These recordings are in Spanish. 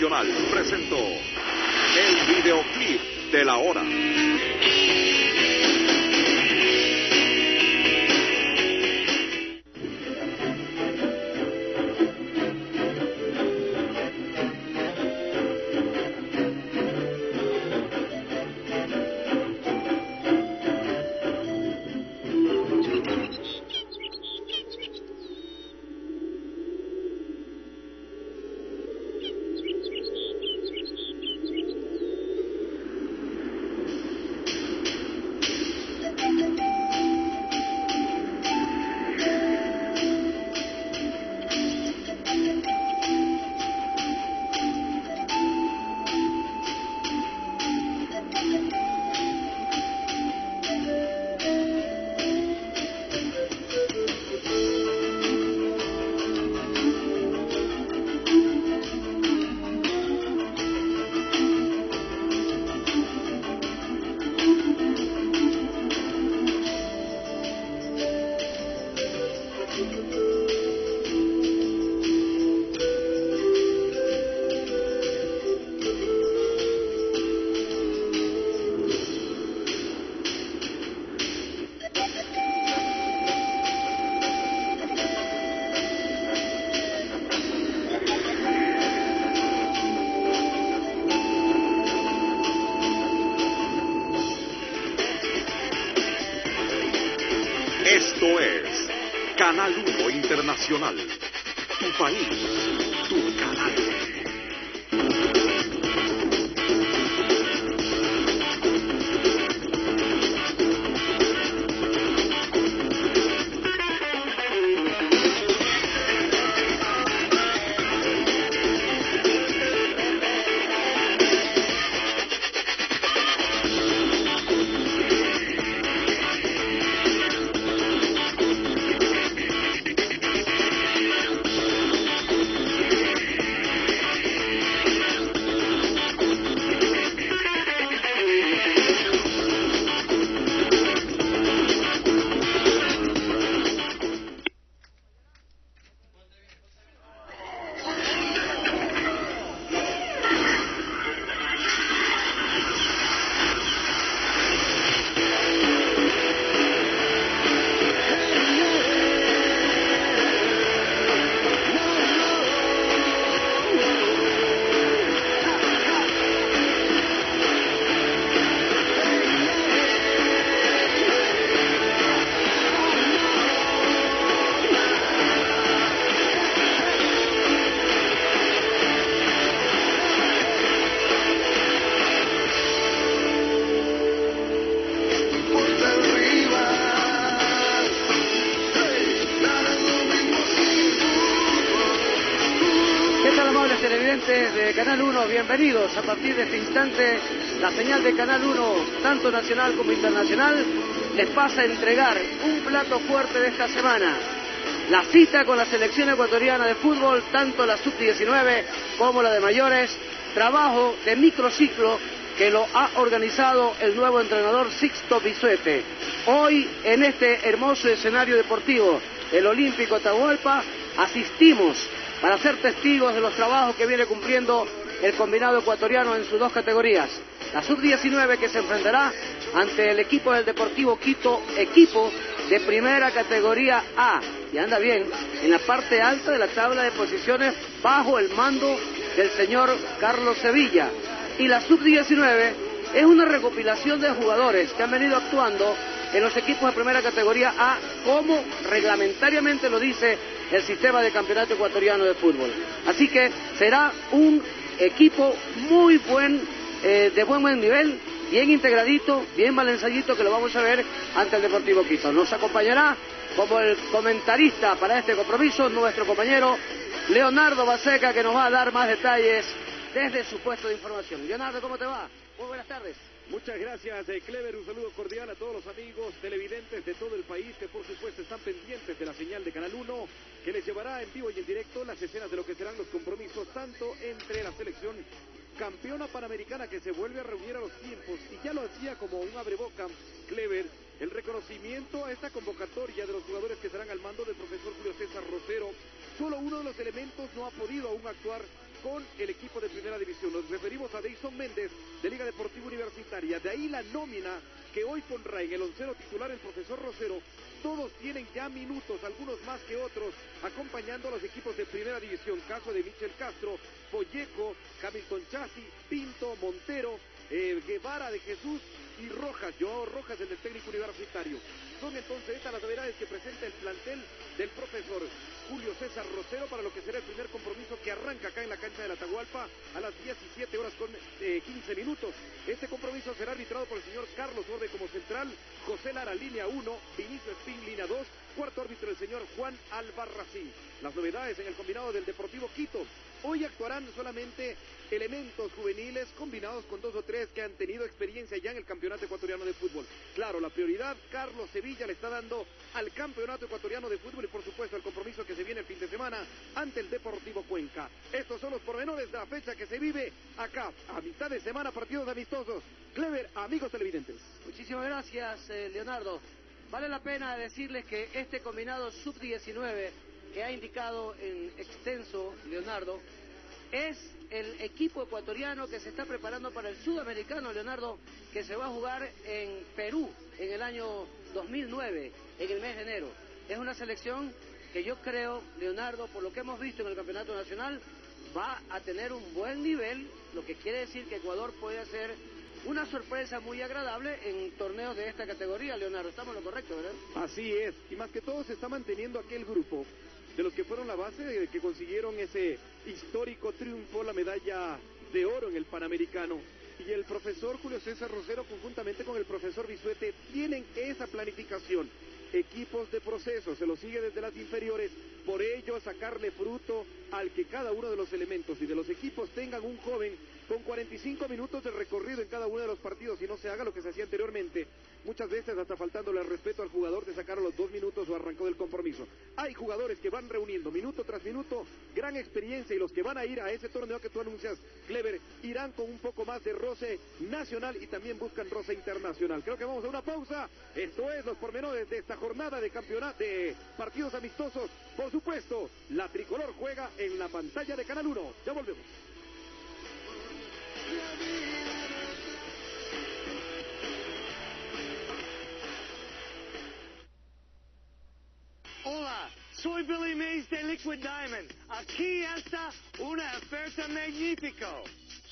Internacional presentó bienvenidos. A partir de este instante, la señal de Canal 1, tanto nacional como internacional, les pasa a entregar un plato fuerte de esta semana. La cita con la selección ecuatoriana de fútbol, tanto la sub-19 como la de mayores, trabajo de microciclo que lo ha organizado el nuevo entrenador Sixto Bisuete. Hoy, en este hermoso escenario deportivo, el Olímpico Atahualpa, asistimos para ser testigos de los trabajos que viene cumpliendo el combinado ecuatoriano en sus dos categorías. La sub-19 que se enfrentará ante el equipo del Deportivo Quito, equipo de primera categoría A, y anda bien, en la parte alta de la tabla de posiciones bajo el mando del señor Carlos Sevilla. Y la sub-19 es una recopilación de jugadores que han venido actuando en los equipos de primera categoría A, como reglamentariamente lo dice el sistema de campeonato ecuatoriano de fútbol. Así que será un equipo muy buen, eh, de buen, buen nivel, bien integradito, bien balanzadito, que lo vamos a ver ante el Deportivo Quito. Nos acompañará como el comentarista para este compromiso nuestro compañero Leonardo Baseca, que nos va a dar más detalles desde su puesto de información. Leonardo, ¿cómo te va? Muy buenas tardes. Muchas gracias, eh, Clever. Un saludo cordial a todos los amigos televidentes de todo el país que, por supuesto, están pendientes de la señal de Canal 1, que les llevará en vivo y en directo las escenas de lo que serán los compromisos, tanto entre la selección campeona panamericana que se vuelve a reunir a los tiempos y ya lo hacía como un abreboca, Clever, el reconocimiento a esta convocatoria de los jugadores que serán al mando del profesor Julio César Rosero. Solo uno de los elementos no ha podido aún actuar con el equipo de primera división. Nos referimos a Deison Méndez de Liga Deportiva Universitaria. De ahí la nómina que hoy en el oncero titular el profesor Rosero. Todos tienen ya minutos, algunos más que otros, acompañando a los equipos de primera división. Caso de Michel Castro, Polleco, Hamilton Chassi, Pinto, Montero, eh, Guevara de Jesús y Rojas, Joao Rojas, el del técnico universitario. Son entonces estas las novedades que presenta el plantel del profesor Julio César Rosero para lo que será el primer compromiso que arranca acá en la cancha de la Atahualpa a las 17 horas con 15 eh, minutos. Este compromiso será arbitrado por el señor Carlos Orde como central, José Lara línea 1, Vinicio Espín línea 2, cuarto árbitro el señor Juan Albarracín. Las novedades en el combinado del Deportivo Quito. Hoy actuarán solamente elementos juveniles combinados con dos o tres que han tenido experiencia ya en el campeonato ecuatoriano de fútbol. Claro, la prioridad Carlos Sevilla le está dando al campeonato ecuatoriano de fútbol y por supuesto al compromiso que se viene el fin de semana ante el Deportivo Cuenca. Estos son los pormenores de la fecha que se vive acá, a mitad de semana, partidos amistosos. Clever, amigos televidentes. Muchísimas gracias, eh, Leonardo. Vale la pena decirles que este combinado sub-19 que ha indicado en extenso Leonardo, es el equipo ecuatoriano que se está preparando para el sudamericano, Leonardo, que se va a jugar en Perú en el año 2009, en el mes de enero. Es una selección que yo creo, Leonardo, por lo que hemos visto en el Campeonato Nacional, va a tener un buen nivel, lo que quiere decir que Ecuador puede hacer una sorpresa muy agradable en torneos de esta categoría, Leonardo. Estamos en lo correcto, ¿verdad? Así es, y más que todo se está manteniendo aquel grupo de los que fueron la base de que consiguieron ese histórico triunfo, la medalla de oro en el Panamericano. Y el profesor Julio César Rosero, conjuntamente con el profesor Bisuete, tienen esa planificación. Equipos de proceso, se lo sigue desde las inferiores, por ello sacarle fruto al que cada uno de los elementos y de los equipos tengan un joven con 45 minutos de recorrido en cada uno de los partidos y no se haga lo que se hacía anteriormente, muchas veces hasta faltándole el respeto al jugador de sacar los dos minutos o arrancó del compromiso. Hay jugadores que van reuniendo minuto tras minuto, gran experiencia y los que van a ir a ese torneo que tú anuncias, Clever, irán con un poco más de roce nacional y también buscan roce internacional. Creo que vamos a una pausa. Esto es los pormenores de esta jornada de campeonato de partidos amistosos. Por supuesto, la tricolor juega en la pantalla de Canal 1. Ya volvemos. Hola, soy Billy Mays de Liquid Diamond. Aquí está una oferta magnífica.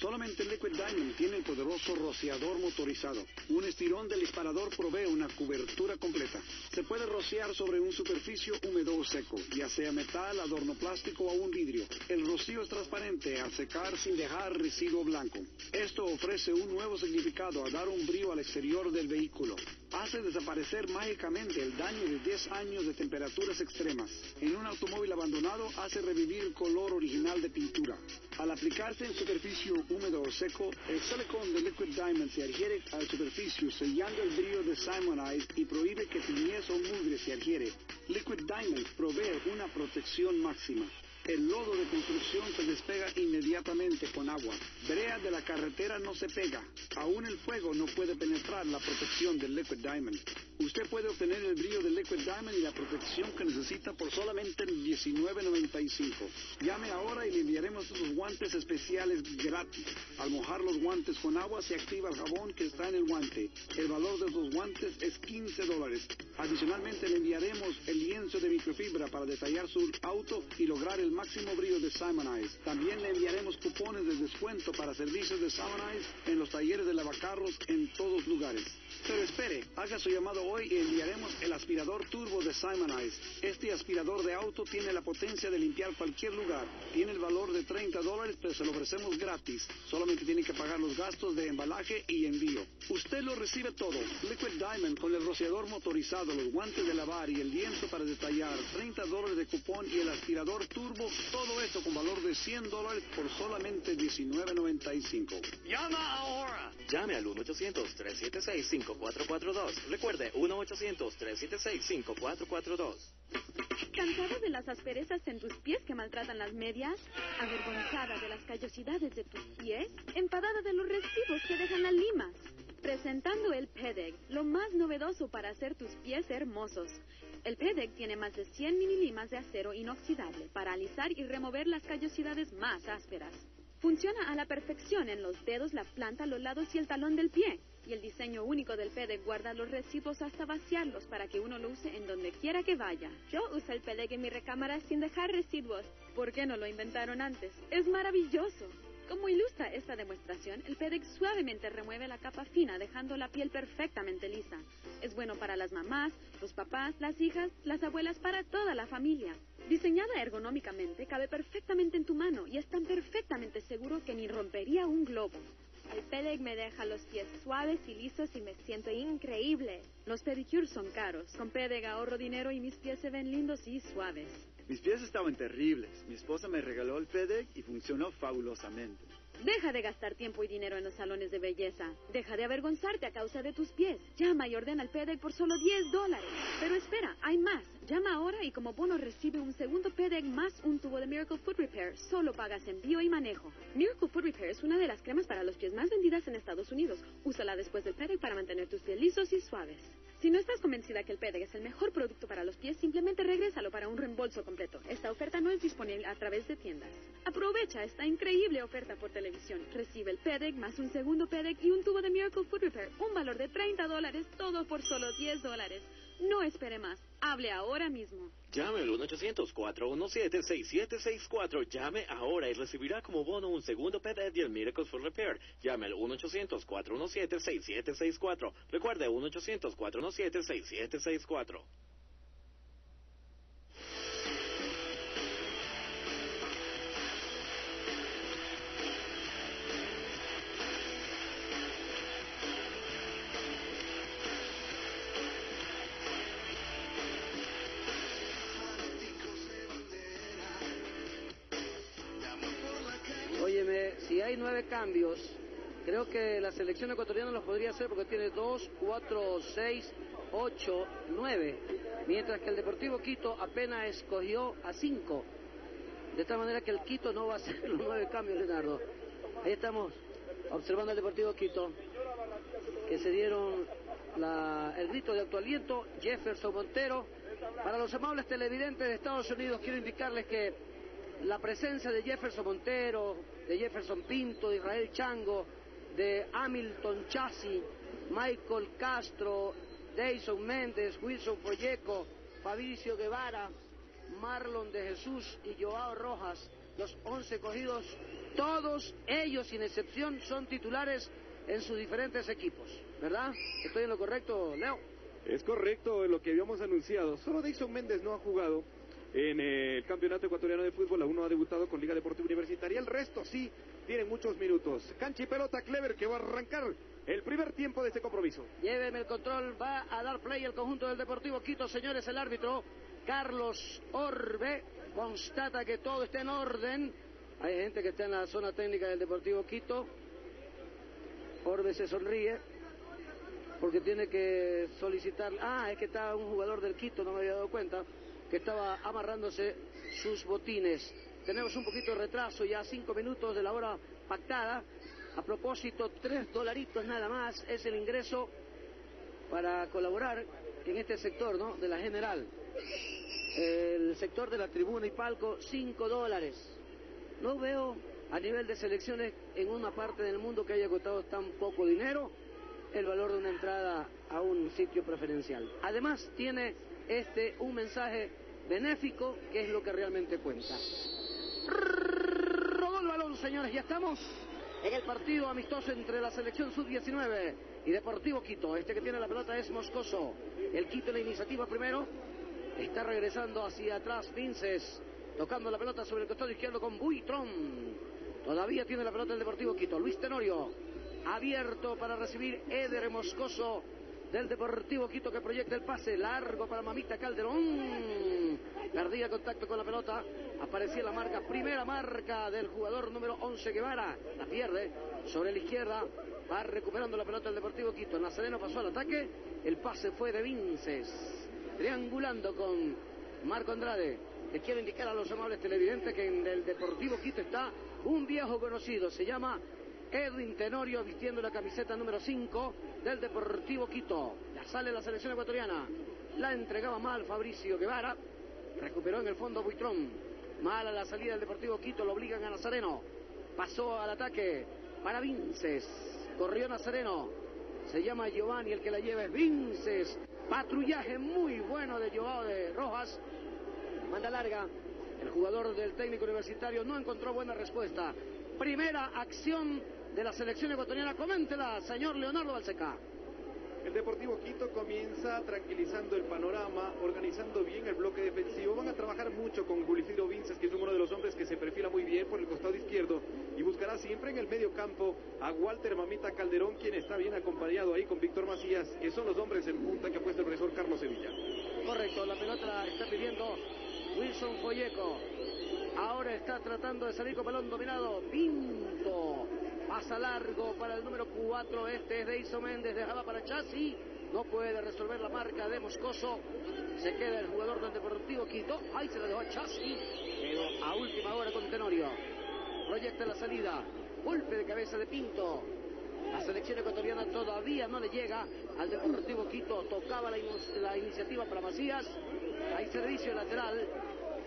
Solamente Liquid Diamond tiene el poderoso rociador motorizado. Un estirón del disparador provee una cobertura completa. Se puede rociar sobre un superficie húmedo o seco, ya sea metal, adorno plástico o un vidrio. El rocío es transparente al secar sin dejar residuo blanco. Esto ofrece un nuevo significado a dar un brillo al exterior del vehículo. Hace desaparecer mágicamente el daño de 10 años de temperaturas extremas. En un automóvil abandonado hace revivir el color original de pintura. Al aplicarse en superficie húmedo o seco, el silicón de Liquid Diamond se adhiere al superficie sellando el brillo de Simonize y prohíbe que tiñez o mugre se adhiere. Liquid Diamond provee una protección máxima. El lodo de construcción se despega inmediatamente con agua. Brea de la carretera no se pega. Aún el fuego no puede penetrar la protección del Liquid Diamond. Usted puede obtener el brillo del Liquid Diamond y la protección que necesita por solamente $19.95. Llame ahora y le enviaremos sus guantes especiales gratis. Al mojar los guantes con agua se activa el jabón que está en el guante. El valor de los guantes es 15 dólares. Adicionalmente le enviaremos el lienzo de microfibra para detallar su auto y lograr el máximo brillo de Simonize. También le enviaremos cupones de descuento para servicios de Simonize en los talleres de lavacarros en todos lugares. Pero espere, haga su llamado hoy y enviaremos el aspirador turbo de Simonize. Este aspirador de auto tiene la potencia de limpiar cualquier lugar. Tiene el valor de 30 dólares, pero se lo ofrecemos gratis. Solamente tiene que pagar los gastos de embalaje y envío. Usted lo recibe todo. Liquid Diamond con el rociador motorizado, los guantes de lavar y el lienzo para detallar, 30 dólares de cupón y el aspirador turbo, todo esto con valor de 100 dólares por solamente 19.95. ¡Llama ahora! Llame al 1-800-376-5442. Recuerde, 1-800-376-5442. ¿Cansada de las asperezas en tus pies que maltratan las medias? ¿Avergonzada de las callosidades de tus pies? ¿Enfadada de los residuos que dejan las limas? Presentando el PEDEG, lo más novedoso para hacer tus pies hermosos. El PEDEG tiene más de 100 mililimas de acero inoxidable para alisar y remover las callosidades más ásperas. Funciona a la perfección en los dedos, la planta, los lados y el talón del pie. Y el diseño único del PEDEG guarda los residuos hasta vaciarlos para que uno lo use en donde quiera que vaya. Yo uso el PEDEG en mi recámara sin dejar residuos. ¿Por qué no lo inventaron antes? Es maravilloso. Como ilustra esta demostración, el PEDEG suavemente remueve la capa fina dejando la piel perfectamente lisa. Es bueno para las mamás, los papás, las hijas, las abuelas, para toda la familia. Diseñada ergonómicamente, cabe perfectamente en tu mano y es tan perfectamente seguro que ni rompería un globo. El PEDEG me deja los pies suaves y lisos y me siento increíble. Los pedicures son caros. Con PEDEG ahorro dinero y mis pies se ven lindos y suaves. Mis pies estaban terribles. Mi esposa me regaló el PEDEG y funcionó fabulosamente. Deja de gastar tiempo y dinero en los salones de belleza. Deja de avergonzarte a causa de tus pies. Llama y ordena el PEDEG por solo 10 dólares. Pero espera, hay más. Llama ahora y como bono recibe un segundo PEDEG más un tubo de Miracle Foot Repair. Solo pagas envío y manejo. Miracle Foot Repair es una de las cremas para los pies más vendidas en Estados Unidos. Úsala después del PEDEG para mantener tus pies lisos y suaves. Si no estás convencida que el PEDEG es el mejor producto para los pies, simplemente regrésalo para un reembolso completo. Esta oferta no es disponible a través de tiendas. Aprovecha esta increíble oferta por televisión. Recibe el PEDEG más un segundo PEDEG y un tubo de Miracle Foot Repair. Un valor de 30 dólares, todo por solo 10 dólares. No espere más. Hable ahora mismo. Llame al 1-800-417-6764. Llame ahora y recibirá como bono un segundo PEDEG y el Miracle for Repair. Llame al 1-800-417-6764. Recuerde, 1-800-417-6764. Cambios, creo que la selección ecuatoriana los podría hacer porque tiene dos, cuatro, seis, ocho, nueve, mientras que el Deportivo Quito apenas escogió a cinco. De tal manera que el Quito no va a hacer los nueve cambios, Leonardo. Ahí estamos observando al Deportivo Quito, que se dieron la- el grito de autoaliento, Jefferson Montero. Para los amables televidentes de Estados Unidos, quiero indicarles que la presencia de Jefferson Montero, de Jefferson Pinto, de Israel Chango, de Hamilton Chassi, Michael Castro, Jason Méndez, Wilson Folleco, Fabricio Guevara, Marlon de Jesús y Joao Rojas, los 11 cogidos Todos ellos, sin excepción, son titulares en sus diferentes equipos, ¿verdad? ¿Estoy en lo correcto, Leo? Es correcto lo que habíamos anunciado. Solo Dixon Méndez no ha jugado en el Campeonato Ecuatoriano de Fútbol. Aún no ha debutado con Liga Deportiva Universitaria. El resto sí tienen muchos minutos. Cancha y pelota Clever que va a arrancar el primer tiempo de este compromiso. Lléveme el control, va a dar play el conjunto del Deportivo Quito, señores, el árbitro Carlos Orbe constata que todo está en orden. Hay gente que está en la zona técnica del Deportivo Quito. Orbe se sonríe porque tiene que solicitar. Ah, es que está un jugador del Quito, no me había dado cuenta, que estaba amarrándose sus botines. Tenemos un poquito de retraso, ya cinco minutos de la hora pactada. A propósito, tres dolaritos nada más es el ingreso para colaborar en este sector, ¿no? De la general. El sector de la tribuna y palco, cinco dólares. No veo a nivel de selecciones en una parte del mundo que haya costado tan poco dinero el valor de una entrada a un sitio preferencial. Además, tiene este un mensaje benéfico que es lo que realmente cuenta. Rodó el balón, señores, ya estamos en el partido amistoso entre la selección sub-19 y Deportivo Quito. Este que tiene la pelota es Moscoso. El Quito la iniciativa primero. Está regresando hacia atrás Vinces, tocando la pelota sobre el costado izquierdo con Buitrón. Todavía tiene la pelota el Deportivo Quito. Luis Tenorio, abierto para recibir Eder Moscoso del Deportivo Quito que proyecta el pase largo para Mamita Calderón. Perdía contacto con la pelota. Aparecía la marca, primera marca del jugador número 11 Guevara. La pierde sobre la izquierda. Va recuperando la pelota el Deportivo Quito. Nazareno pasó al ataque. El pase fue de Vinces. Triangulando con Marco Andrade. Les quiero indicar a los amables televidentes que en el Deportivo Quito está un viejo conocido. Se llama Edwin Tenorio vistiendo la camiseta número 5 del Deportivo Quito. Ya sale la selección ecuatoriana. La entregaba mal Fabricio Guevara. Recuperó en el fondo Buitrón. Mala la salida del Deportivo Quito, lo obligan a Nazareno. Pasó al ataque para Vinces. Corrió Nazareno. Se llama Giovanni, el que la lleva es Vinces. Patrullaje muy bueno de Joao de Rojas. Manda larga. El jugador del técnico universitario no encontró buena respuesta. Primera acción de la selección ecuatoriana. Coméntela, señor Leonardo Balseca. El Deportivo Quito comienza tranquilizando el panorama, organizando bien el bloque defensivo. Van a trabajar mucho con Julicido Vinces, que es uno de los hombres que se perfila muy bien por el costado izquierdo. Y buscará siempre en el medio campo a Walter Mamita Calderón, quien está bien acompañado ahí con Víctor Macías, que son los hombres en punta que ha puesto el profesor Carlos Sevilla. Correcto, la pelota la está pidiendo Wilson Folleco. Ahora está tratando de salir con balón dominado. Pinto. Pasa largo para el número 4. Este es Deiso Méndez. Dejaba para Chassi. No puede resolver la marca de Moscoso. Se queda el jugador del Deportivo Quito. Ahí se la dejó a Chassi. Pero a última hora con Tenorio. Proyecta la salida. Golpe de cabeza de Pinto. La selección ecuatoriana todavía no le llega al Deportivo Quito. Tocaba la, in- la iniciativa para Macías. Hay servicio lateral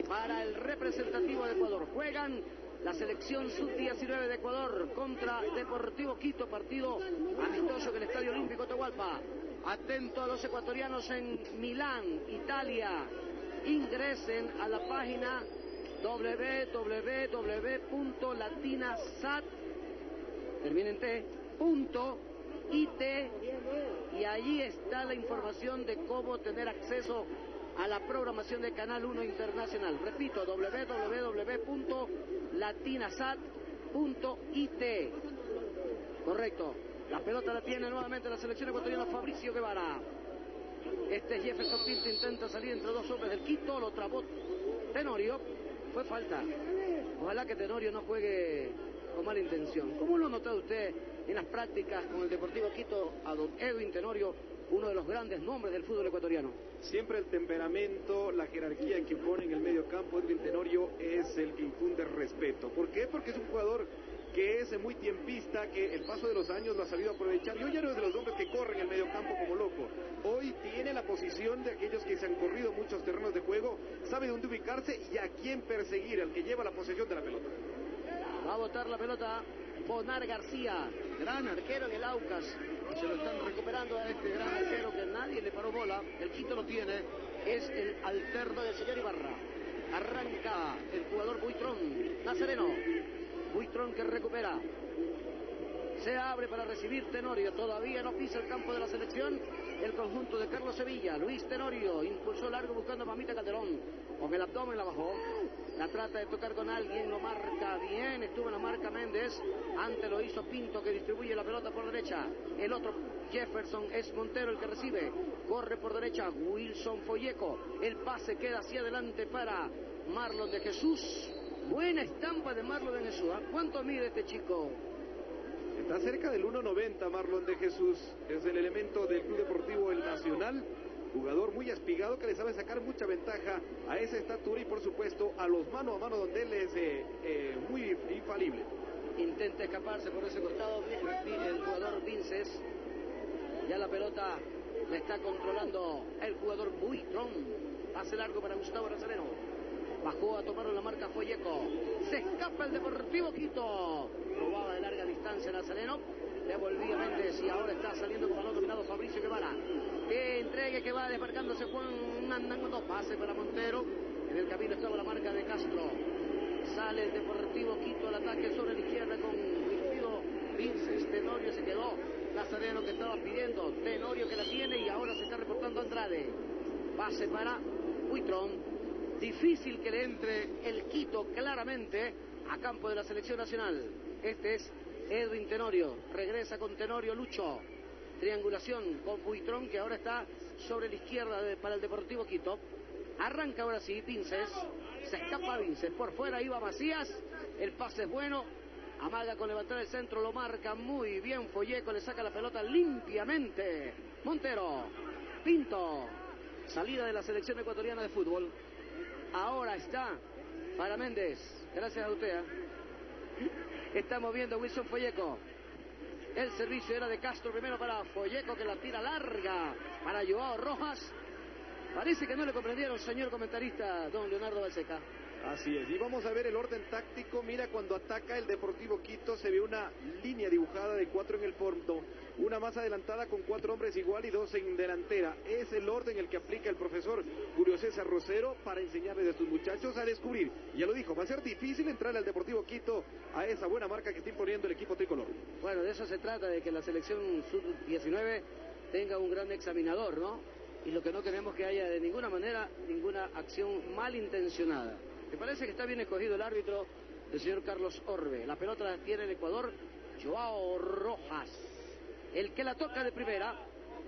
para el representativo de Ecuador. Juegan la selección sub-19 de Ecuador contra Deportivo Quito, partido amistoso en el Estadio Olímpico Atahualpa. Atento a los ecuatorianos en Milán, Italia. Ingresen a la página www.latinasat y allí está la información de cómo tener acceso a la programación de Canal 1 Internacional. Repito, www.latinasat.it. Correcto. La pelota la tiene nuevamente la selección ecuatoriana Fabricio Guevara. Este es Jefferson Pinto intenta salir entre dos hombres del Quito, lo trabó Tenorio. Fue falta. Ojalá que Tenorio no juegue con mala intención. ¿Cómo lo notado usted en las prácticas con el Deportivo Quito a don Edwin Tenorio, uno de los grandes nombres del fútbol ecuatoriano? Siempre el temperamento, la jerarquía que pone en el medio campo Edwin Tenorio es el que infunde respeto. ¿Por qué? Porque es un jugador que es muy tiempista, que el paso de los años lo ha sabido aprovechar. Y hoy ya no es de los hombres que corren el medio campo como loco. Hoy tiene la posición de aquellos que se han corrido muchos terrenos de juego, sabe dónde ubicarse y a quién perseguir, al que lleva la posesión de la pelota. Va a botar la pelota Bonar García, gran arquero en el Aucas. Se lo están recuperando a este gran arquero que nadie le paró bola. El Quito lo tiene. Es el alterno del señor Ibarra. Arranca el jugador Buitrón. Nazareno. Buitrón que recupera. Se abre para recibir Tenorio. Todavía no pisa el campo de la selección. El conjunto de Carlos Sevilla. Luis Tenorio impulsó largo buscando a Mamita Calderón. Con el abdomen la bajó. La trata de tocar con alguien. Lo marca bien. Estuvo en la marca Méndez. Antes lo hizo Pinto que distribuye la pelota por derecha. El otro Jefferson es Montero el que recibe. Corre por derecha Wilson Folleco. El pase queda hacia adelante para Marlon de Jesús. Buena estampa de Marlon de Jesús. ¿Cuánto mide este chico? Está cerca del 1.90 Marlon de Jesús. Es el elemento del Club Deportivo El Nacional. Jugador muy espigado que le sabe sacar mucha ventaja a esa estatura y por supuesto a los mano a mano donde él es eh, eh, muy infalible. Intenta escaparse por ese costado el, jugador Vinces. Ya la pelota la está controlando el jugador Buitrón. Pase largo para Gustavo Razareno. Bajó a tomar la marca Folleco. Se escapa el Deportivo Quito. Robaba de larga distancia Nazareno. Devolvía Méndez y ahora está saliendo con balón dominado Fabricio Guevara. Que entregue que va desmarcándose Juan Andando. Pase para Montero. En el camino estaba la marca de Castro. Sale el Deportivo Quito al ataque sobre la izquierda con Wilfrido Vinces. Tenorio se quedó. Nazareno que estaba pidiendo. Tenorio que la tiene y ahora se está reportando Andrade. Pase para Buitrón. Difícil que le entre el Quito claramente a campo de la selección nacional. Este es Edwin Tenorio. Regresa con Tenorio Lucho. Triangulación con Buitrón que ahora está sobre la izquierda para el Deportivo Quito. Arranca ahora sí Vinces. Se escapa Vinces. Por fuera iba Macías. El pase es bueno. Amaga con levantar el centro. Lo marca muy bien. Folleco le saca la pelota limpiamente. Montero. Pinto. Salida de la selección ecuatoriana de fútbol. Ahora está para Méndez. Gracias a usted. ¿eh? Estamos viendo Wilson Folleco. El servicio era de Castro primero para Folleco que la tira larga para Joao Rojas. Parece que no le comprendieron, señor comentarista, don Leonardo Balseca. Así es, y vamos a ver el orden táctico. Mira, cuando ataca el Deportivo Quito se ve una línea dibujada de cuatro en el fondo, una más adelantada con cuatro hombres igual y dos en delantera. Es el orden el que aplica el profesor Julio César Rosero para enseñarles a estos muchachos a descubrir. Ya lo dijo, va a ser difícil entrar al Deportivo Quito a esa buena marca que está imponiendo el equipo tricolor. Bueno, de eso se trata, de que la selección sub-19 tenga un gran examinador, ¿no? Y lo que no queremos que haya de ninguna manera ninguna acción malintencionada. Me parece que está bien escogido el árbitro del señor Carlos Orbe. La pelota la tiene el Ecuador, Joao Rojas. El que la toca de primera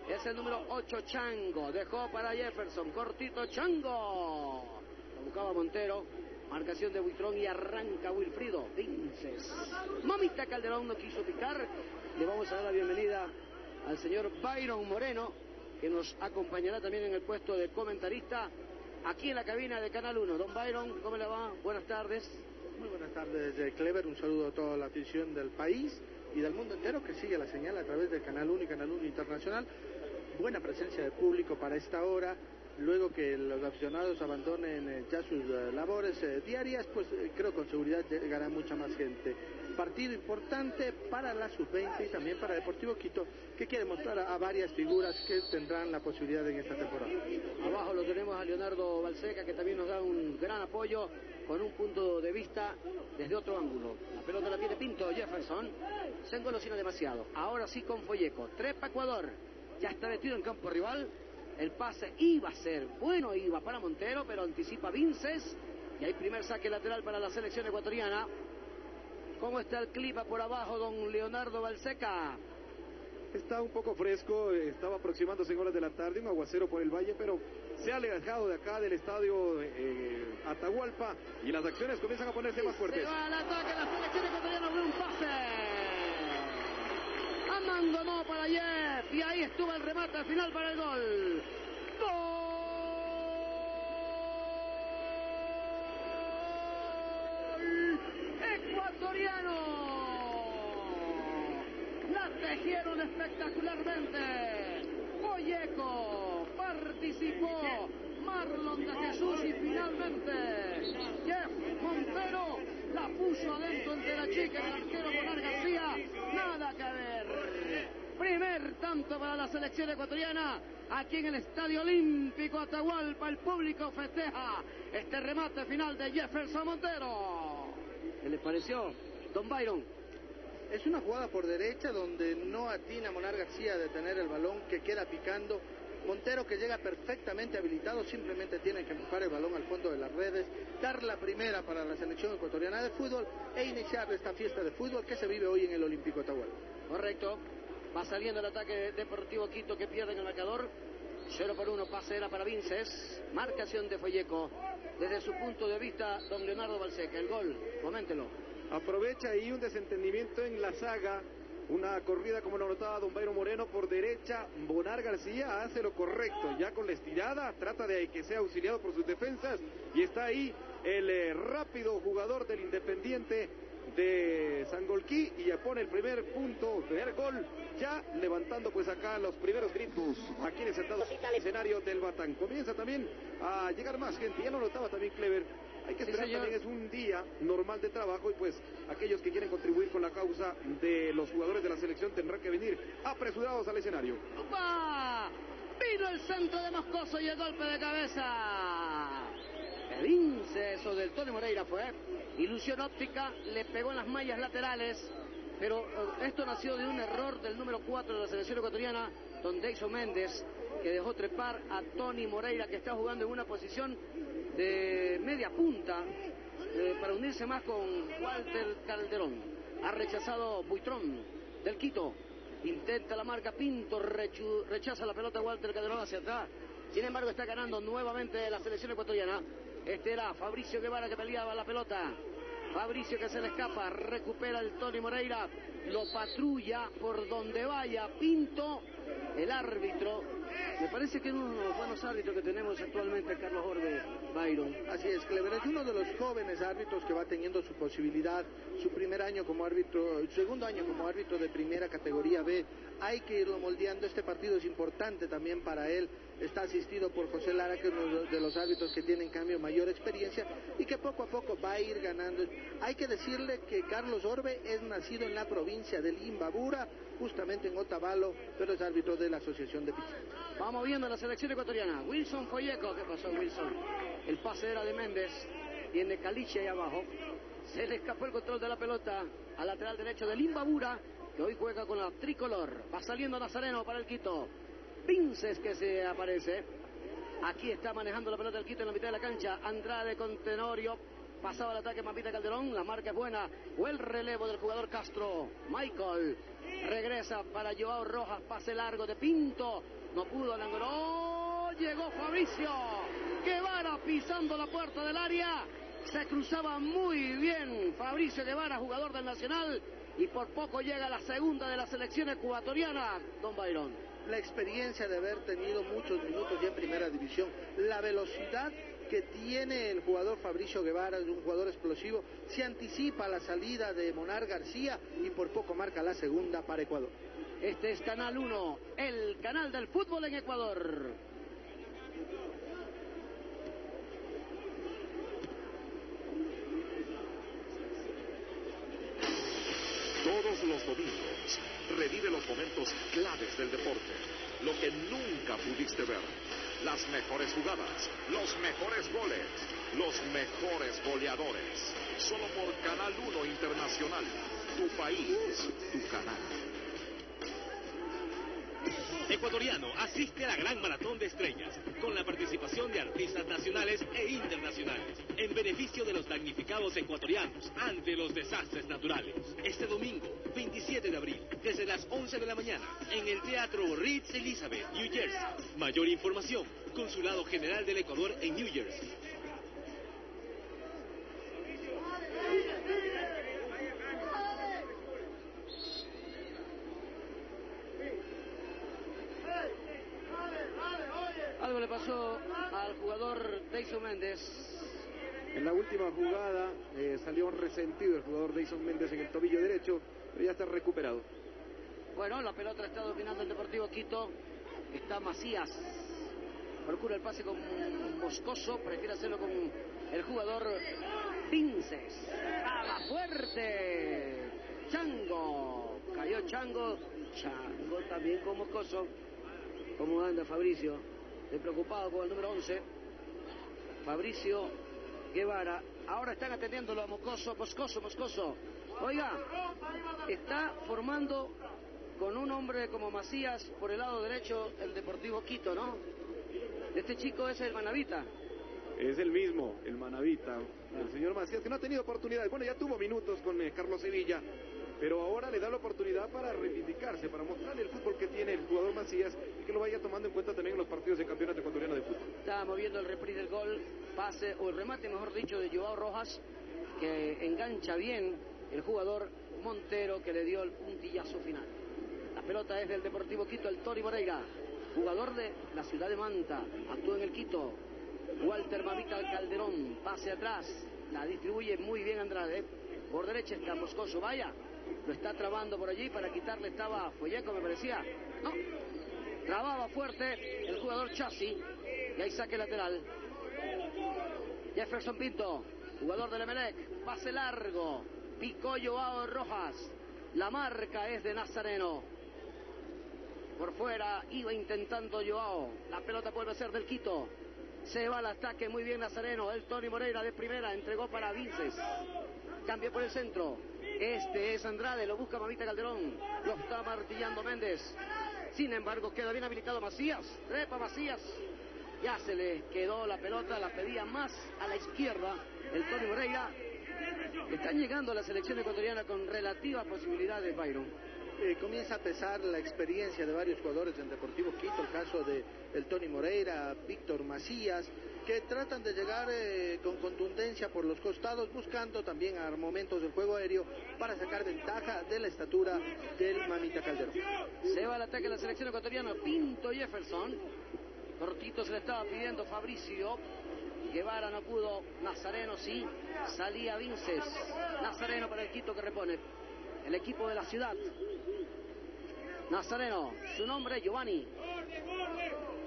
es el número 8, Chango. Dejó para Jefferson, cortito Chango. Lo buscaba Montero. Marcación de Buitrón y arranca Wilfrido Vinces. Mamita Calderón no quiso picar. Le vamos a dar la bienvenida al señor Byron Moreno, que nos acompañará también en el puesto de comentarista aquí en la cabina de Canal 1. Don Byron, ¿cómo le va? Buenas tardes. Muy buenas tardes desde Clever, un saludo a toda la afición del país y del mundo entero que sigue la señal a través del Canal 1 y Canal 1 Internacional. Buena presencia de público para esta hora, luego que los aficionados abandonen eh, ya sus eh, labores eh, diarias, pues eh, creo con seguridad llegará mucha más gente. Partido importante para la sub-20 y también para Deportivo Quito, que quiere mostrar a, varias figuras que tendrán la posibilidad en esta temporada. Abajo lo tenemos a Leonardo Balseca, que también nos da un gran apoyo con un punto de vista desde otro ángulo. La pelota la tiene Pinto Jefferson. Se engolosina demasiado. Ahora sí con Folleco. Trepa Ecuador. Ya está metido en campo rival. El pase iba a ser bueno, iba para Montero, pero anticipa Vinces. Y hay primer saque lateral para la selección ecuatoriana. ¿Cómo está el clima por abajo, don Leonardo Balseca? Está un poco fresco, eh, estaba aproximándose en horas de la tarde, un aguacero por el valle, pero se ha alejado de acá del estadio eh, Atahualpa y las acciones comienzan a ponerse más Se fuertes. va al ataque la selección ecuatoriana de un pase. Abandonó para Jeff y ahí estuvo el remate al final para el gol. ¡Gol! Espectacularmente. Folleco participó. Marlon de Jesús y finalmente Jeff Montero la puso adentro entre la chica y el arquero Bonar García. Nada que ver. Primer tanto para la selección ecuatoriana. Aquí en el Estadio Olímpico Atahualpa el público festeja este remate final de Jefferson Montero. ¿Qué les pareció? Don Byron. Es una jugada por derecha donde no atina Monar García de tener el balón que queda picando. Montero que llega perfectamente habilitado, simplemente tiene que empujar el balón al fondo de las redes, dar la primera para la selección ecuatoriana de fútbol e iniciar esta fiesta de fútbol que se vive hoy en el Olímpico Atahualpa. Correcto. Va saliendo el ataque Deportivo Quito que pierde en el marcador. 0 por 1, pase era para Vinces. Marcación de Folleco. Desde su punto de vista, don Leonardo Balseca. El gol, coméntelo. Aprovecha ahí un desentendimiento en la saga. Una corrida como lo notaba Don Byron Moreno por derecha. Bonar García hace lo correcto. Ya con la estirada trata de que sea auxiliado por sus defensas. Y está ahí el eh, rápido jugador del Independiente de Sangolquí y ya pone el primer punto, el primer gol, ya levantando pues acá los primeros gritos aquí en el sentado escenario del Batán. Comienza también a llegar más gente, ya lo notaba también Clever. Hay que Sí, esperar señor. también es un día normal de trabajo y pues aquellos que quieren contribuir con la causa de los jugadores de la selección tendrán que venir apresurados al escenario. ¡Opa! Vino el centro de Moscoso y el golpe de cabeza. El Vince, eso del Tony Moreira fue. Ilusión óptica, le pegó en las mallas laterales. Pero eh, esto nació de un error del número 4 de la selección ecuatoriana, don Deiso Méndez, que dejó trepar a Tony Moreira, que está jugando en una posición de media punta eh, para unirse más con Walter Calderón. Ha rechazado Buitrón del Quito. Intenta la marca Pinto, rechu- rechaza la pelota Walter Calderón hacia atrás. Sin embargo, está ganando nuevamente la selección ecuatoriana. Este era Fabricio Guevara que peleaba la pelota. Fabricio que se le escapa, recupera el Tony Moreira, lo patrulla por donde vaya Pinto, el árbitro. Me parece que es uno de los buenos árbitros que tenemos actualmente, Carlos Orbe Byron. Así es, Clever es uno de los jóvenes árbitros que va teniendo su posibilidad, su primer año como árbitro, segundo año como árbitro de primera categoría B. Hay que irlo moldeando, este partido es importante también para él. Está asistido por José Lara, que es uno de los árbitros que tiene en cambio mayor experiencia y que poco a poco va a ir ganando. Hay que decirle que Carlos Orbe es nacido en la provincia del Imbabura, justamente en Otavalo, pero es árbitro de la Asociación de Pichas. Vamos viendo la selección ecuatoriana. Wilson Folleco, ¿qué pasó Wilson? El pase era de Méndez. Viene Caliche ahí abajo. Se le escapó el control de la pelota al lateral derecho de Limbabura, que hoy juega con la tricolor. Va saliendo Nazareno para el Quito. Vinces que se aparece. Aquí está manejando la pelota el Quito en la mitad de la cancha. Andrade con Tenorio. Pasaba el ataque Mapita Calderón. La marca es buena. O el relevo del jugador Castro. Michael. Regresa para Joao Rojas. Pase largo de Pinto. No pudo el ángulo. ¡Oh! Llegó Fabricio. Guevara pisando la puerta del área. Se cruzaba muy bien Fabricio Guevara, jugador del Nacional. Y por poco llega la segunda de la selección ecuatoriana, Don Byron. La experiencia de haber tenido muchos minutos ya en primera división, la velocidad que tiene el jugador Fabricio Guevara, es un jugador explosivo, se anticipa la salida de Monar García y por poco marca la segunda para Ecuador. Este es Canal 1, el canal del fútbol en Ecuador. Todos los domingos revive los momentos claves del deporte, lo que nunca pudiste ver, las mejores jugadas, los mejores goles, los mejores goleadores, solo por Canal 1 Internacional, tu país, tu canal. Ecuatoriano asiste a la gran maratón de estrellas con la participación de artistas nacionales e internacionales en beneficio de los damnificados ecuatorianos ante los desastres naturales. Este domingo, 27 de abril, desde las 11 de la mañana, en el Teatro Ritz Elizabeth, New Jersey. Mayor información, Consulado General del Ecuador en New Jersey. Algo le pasó al Méndez. En la última jugada eh, salió resentido el jugador Deison Méndez en el tobillo derecho, pero ya está recuperado. Bueno, la pelota está dominando el Deportivo Quito. Está Macías. Procura el pase con Moscoso. Prefiere hacerlo con el jugador Vinces. A la fuerte. Chango. Cayó Chango. Chango también con Moscoso. ¿Cómo anda Fabricio? Estoy preocupado con el número 11. Fabricio Guevara. Ahora están atendiéndolo a Moscoso, Moscoso, Moscoso. Oiga, está formando con un hombre como Macías por el lado derecho el Deportivo Quito, ¿no? Este chico es el Manavita. Es el mismo, el Manavita, el señor Macías, que no ha tenido oportunidades. Bueno, ya tuvo minutos con eh, Carlos Sevilla, pero ahora le da la oportunidad para reivindicarse, para mostrarle el fútbol que tiene el jugador Macías y que lo vaya tomando en cuenta también en los partidos del Campeonato Ecuatoriano de Fútbol. Está moviendo el reprise del gol, pase o el remate, mejor dicho, de Joao Rojas, que engancha bien el jugador Montero que le dio el puntillazo final. La pelota es del Deportivo Quito, el Tori Moreira, jugador de la ciudad de Manta, actúa en el Quito. Walter Mamita Calderón, pase atrás, la distribuye muy bien Andrade. Por derecha está Moscoso, vaya, lo está trabando por allí para quitarle, estaba Folleco me parecía. No, trababa fuerte el jugador Chassi y ahí saque lateral. Jefferson Pinto, jugador del Emelec, pase largo, picó Joao Rojas, la marca es de Nazareno. Por fuera iba intentando Joao, la pelota a ser del Quito. Se va al ataque muy bien Nazareno, el Tony Moreira de primera, entregó para Vinces. Cambia por el centro. Este es Andrade, lo busca Mamita Calderón. Lo está martillando Méndez. Sin embargo, queda bien habilitado Macías. Trepa Macías. Ya se le quedó la pelota, la pedía más a la izquierda el Tony Moreira. Están llegando a la selección ecuatoriana con relativas posibilidades, Byron. Eh, comienza a pesar la experiencia de varios jugadores del Deportivo Quito, el caso de el Tony Moreira, Víctor Macías, que tratan de llegar eh, con contundencia por los costados, buscando también a momentos del juego aéreo para sacar ventaja de la estatura del Mamita Calderón. Se va al ataque de la selección ecuatoriana, Pinto Jefferson. Cortito se le estaba pidiendo Fabricio. Guevara no pudo, Nazareno sí, salía Vinces. Nazareno para el Quito que repone. El equipo de la ciudad. Nazareno, su nombre Giovanni.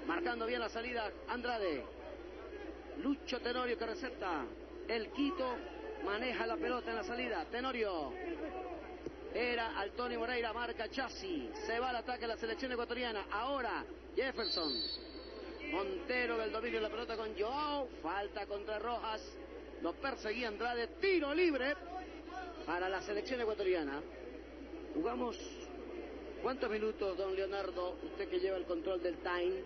Marcando bien la salida Andrade. Lucho Tenorio que recepta. El Quito maneja la pelota en la salida. Tenorio. Era Altoni Moreira, marca Chassi. Se va al ataque de la selección ecuatoriana. Ahora Jefferson. Montero del dominio la pelota con Joao. Falta contra Rojas. Lo perseguía Andrade. Tiro libre para la selección ecuatoriana. Jugamos. ¿Cuántos minutos, don Leonardo? Usted que lleva el control del time.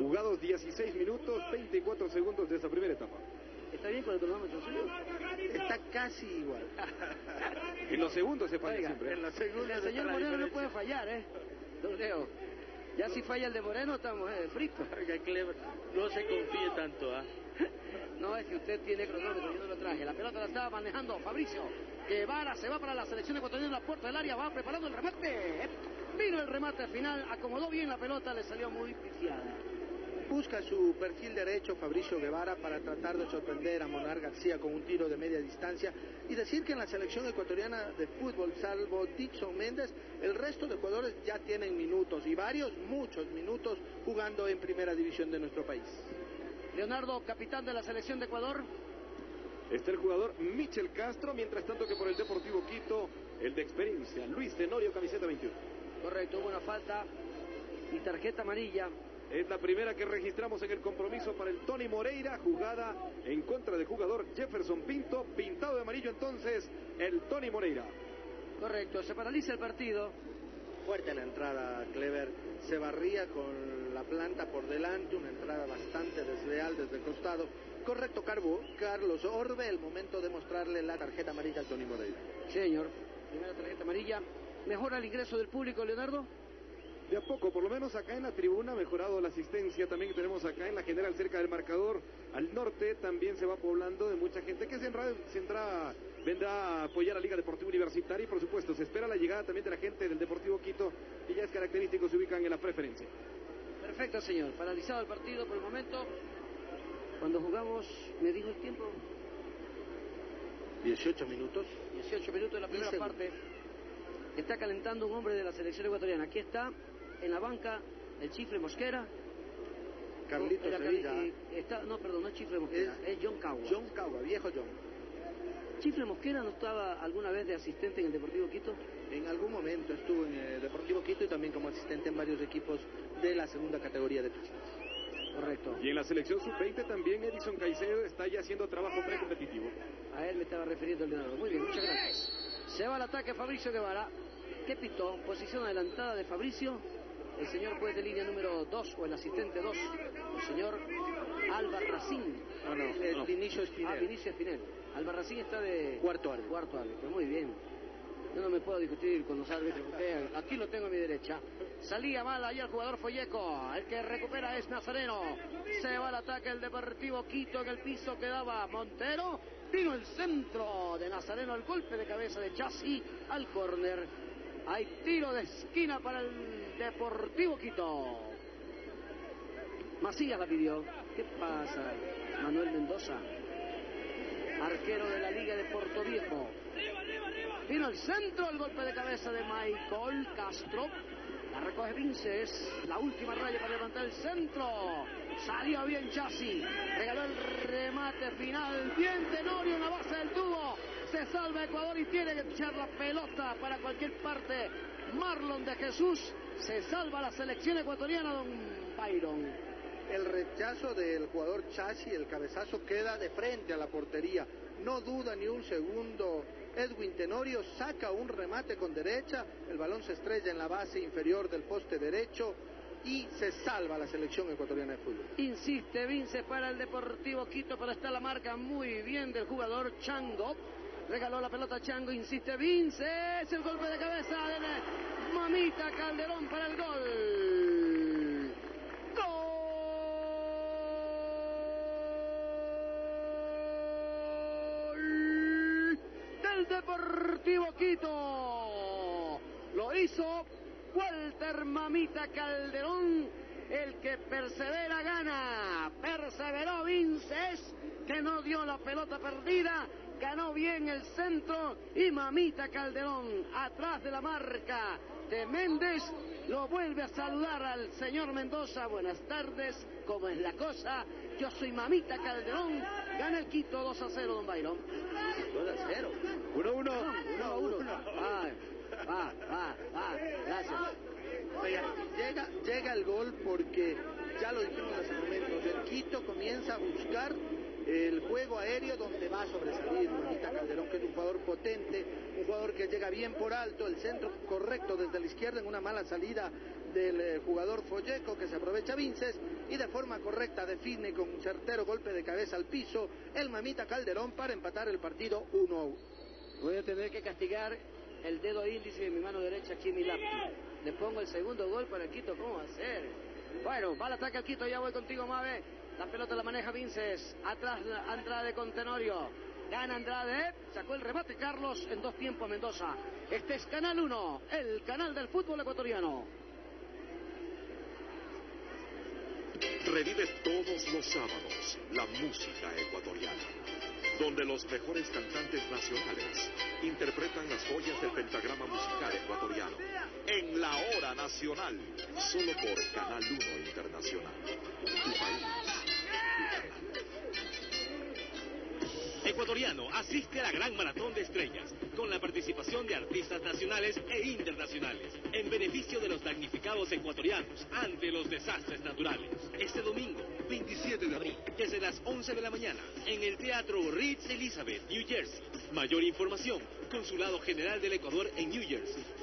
Jugados 16 minutos, 24 segundos de esta primera etapa. ¿Está bien con el cronómetro suyo? Está casi igual. En los segundos se falla Oiga, siempre. ¿eh? En la segunda El señor Moreno no puede fallar, ¿eh? Don Leo. Ya si falla el de Moreno, estamos eh, fritos. No se confíe tanto, ¿ah? No, es que usted tiene cronómetro, yo no lo traje. La pelota la estaba manejando Fabricio. Guevara se va para la selección ecuatoriana en la puerta del área, va preparando el remate. Vino el remate final, acomodó bien la pelota, le salió muy pifiada. Busca su perfil derecho Fabricio Guevara para tratar de sorprender a Monar García con un tiro de media distancia y decir que en la selección ecuatoriana de fútbol, salvo Dixon Méndez, el resto de jugadores ya tienen minutos y varios, muchos minutos jugando en primera división de nuestro país. Leonardo, capitán de la selección de Ecuador. Está el jugador Michel Castro, mientras tanto que por el Deportivo Quito, el de experiencia, Luis Tenorio, camiseta 21. Correcto, hubo una falta y tarjeta amarilla. Es la primera que registramos en el compromiso para el Tony Moreira, jugada en contra del jugador Jefferson Pinto, pintado de amarillo entonces el Tony Moreira. Correcto, se paraliza el partido. Fuerte la entrada, Clever. Se barría con la planta por delante, una entrada bastante desleal desde el costado. Correcto, Carbo, Carlos Orbe, el momento de mostrarle la tarjeta amarilla al Tony Moreira. Señor, primera tarjeta amarilla. ¿Mejora el ingreso del público, Leonardo? De a poco, por lo menos acá en la tribuna ha mejorado la asistencia también que tenemos acá en la general cerca del marcador. Al norte también se va poblando de mucha gente que se entra- se entra- vendrá a apoyar a la Liga Deportiva Universitaria y por supuesto se espera la llegada también de la gente del Deportivo Quito y ya es característico se ubican en la preferencia. Perfecto, señor. Paralizado el partido por el momento. Cuando jugamos, me dijo el tiempo, 18 minutos. 18 minutos de la primera parte. Está calentando un hombre de la selección ecuatoriana. Aquí está, en la banca, el chifle Mosquera. Carlitos Era Sevilla. eh, está, no, perdón, no es chifle Mosquera, es, John Cagua. John Cagua, viejo John. ¿Chifle Mosquera no estaba alguna vez de asistente en el Deportivo Quito? En algún momento estuvo en el Deportivo Quito y también como asistente en varios equipos de la segunda categoría de Pichitas. Correcto. Y en la selección sub-20 también Edison Caicedo está ya haciendo trabajo precompetitivo. A él me estaba refiriendo el Leonardo. Muy bien, muchas gracias. Se va al ataque Fabricio Guevara. ¿Qué pitó? Posición adelantada de Fabricio. El señor juez de línea número 2 o el asistente 2. El señor Albarracín. No, no, el Vinicio Ah, Espinel. Vinicio Espinel. Albarracín está de Cuarto árbitro. cuarto árbitro. Muy bien. Yo no me puedo discutir con los árbitros. porque Aquí lo tengo a mi derecha. Salía mal ahí el jugador Folleco. El que recupera es Nazareno. Se va al ataque el Deportivo Quito. En el piso quedaba Montero. Vino el centro de Nazareno. El golpe de cabeza de Chassi al córner. Hay tiro de esquina para el Deportivo Quito. Macías la pidió. ¿Qué pasa? Manuel Mendoza. Arquero de la Liga de Puerto Viejo. Vino al centro el golpe de cabeza de Michael Castro. La recoge Vince, es la última raya para levantar el centro. Salió bien Chassi. Regaló el remate final. Bien Tenorio en la base del tubo. Se salva Ecuador y tiene que echar la pelota para cualquier parte. Marlon de Jesús. Se salva la selección ecuatoriana, don Byron. El rechazo del jugador Chassi, el cabezazo, queda de frente a la portería. No duda ni un segundo. Edwin Tenorio saca un remate con derecha. El balón se estrella en la base inferior del poste derecho y se salva la selección ecuatoriana de fútbol. Insiste Vince para el Deportivo Quito, pero está la marca muy bien del jugador Chango. Regaló la pelota a Chango, insiste Vince. Es el golpe de cabeza de Mamita Calderón para el gol. Gol del Deportivo Quito. Lo hizo Walter Mamita Calderón, el que persevera gana. Perseveró Vinces, que no dio la pelota perdida, ganó bien el centro y Mamita Calderón atrás de la marca de Méndez. Lo vuelve a saludar al señor Mendoza. Buenas tardes, ¿cómo es la cosa? Yo soy Mamita Calderón. Gana el Quito 2 a 0, don Byron. 2 a 0. 1-1. 1 a 1. Va, va, va. Gracias. Oiga, llega, llega el gol porque, ya lo dijimos hace momentos, el Quito comienza a buscar el juego aéreo donde va a sobresalir Mamita Calderón, que es un jugador potente, un jugador que llega bien por alto, el centro correcto desde la izquierda en una mala salida del eh, jugador Folleco que se aprovecha Vinces y de forma correcta define con un certero golpe de cabeza al piso el Mamita Calderón para empatar el partido 1 a 1. Voy a tener que castigar el dedo índice de mi mano derecha aquí en mi lápiz. Le pongo el segundo gol para Quito. ¿Cómo va a ser? Bueno, va al ataque al Quito. Ya voy contigo, Mave. La pelota la maneja Vinces. Atrás Andrade con Tenorio. Gana Andrade. Sacó el remate Carlos en dos tiempos Mendoza. Este es Canal 1, el canal del fútbol ecuatoriano. Los sábados la música ecuatoriana, donde los mejores cantantes nacionales interpretan las joyas del pentagrama musical ecuatoriano. En la hora nacional, solo por Canal 1 Internacional. Tu país, Ecuatoriano asiste a la gran maratón de estrellas con la participación de artistas nacionales e internacionales en beneficio de los damnificados ecuatorianos ante los desastres naturales. Este domingo, 27 de abril, desde las 11 de la mañana, en el Teatro Ritz Elizabeth, New Jersey. Mayor información, Consulado General del Ecuador en New Jersey.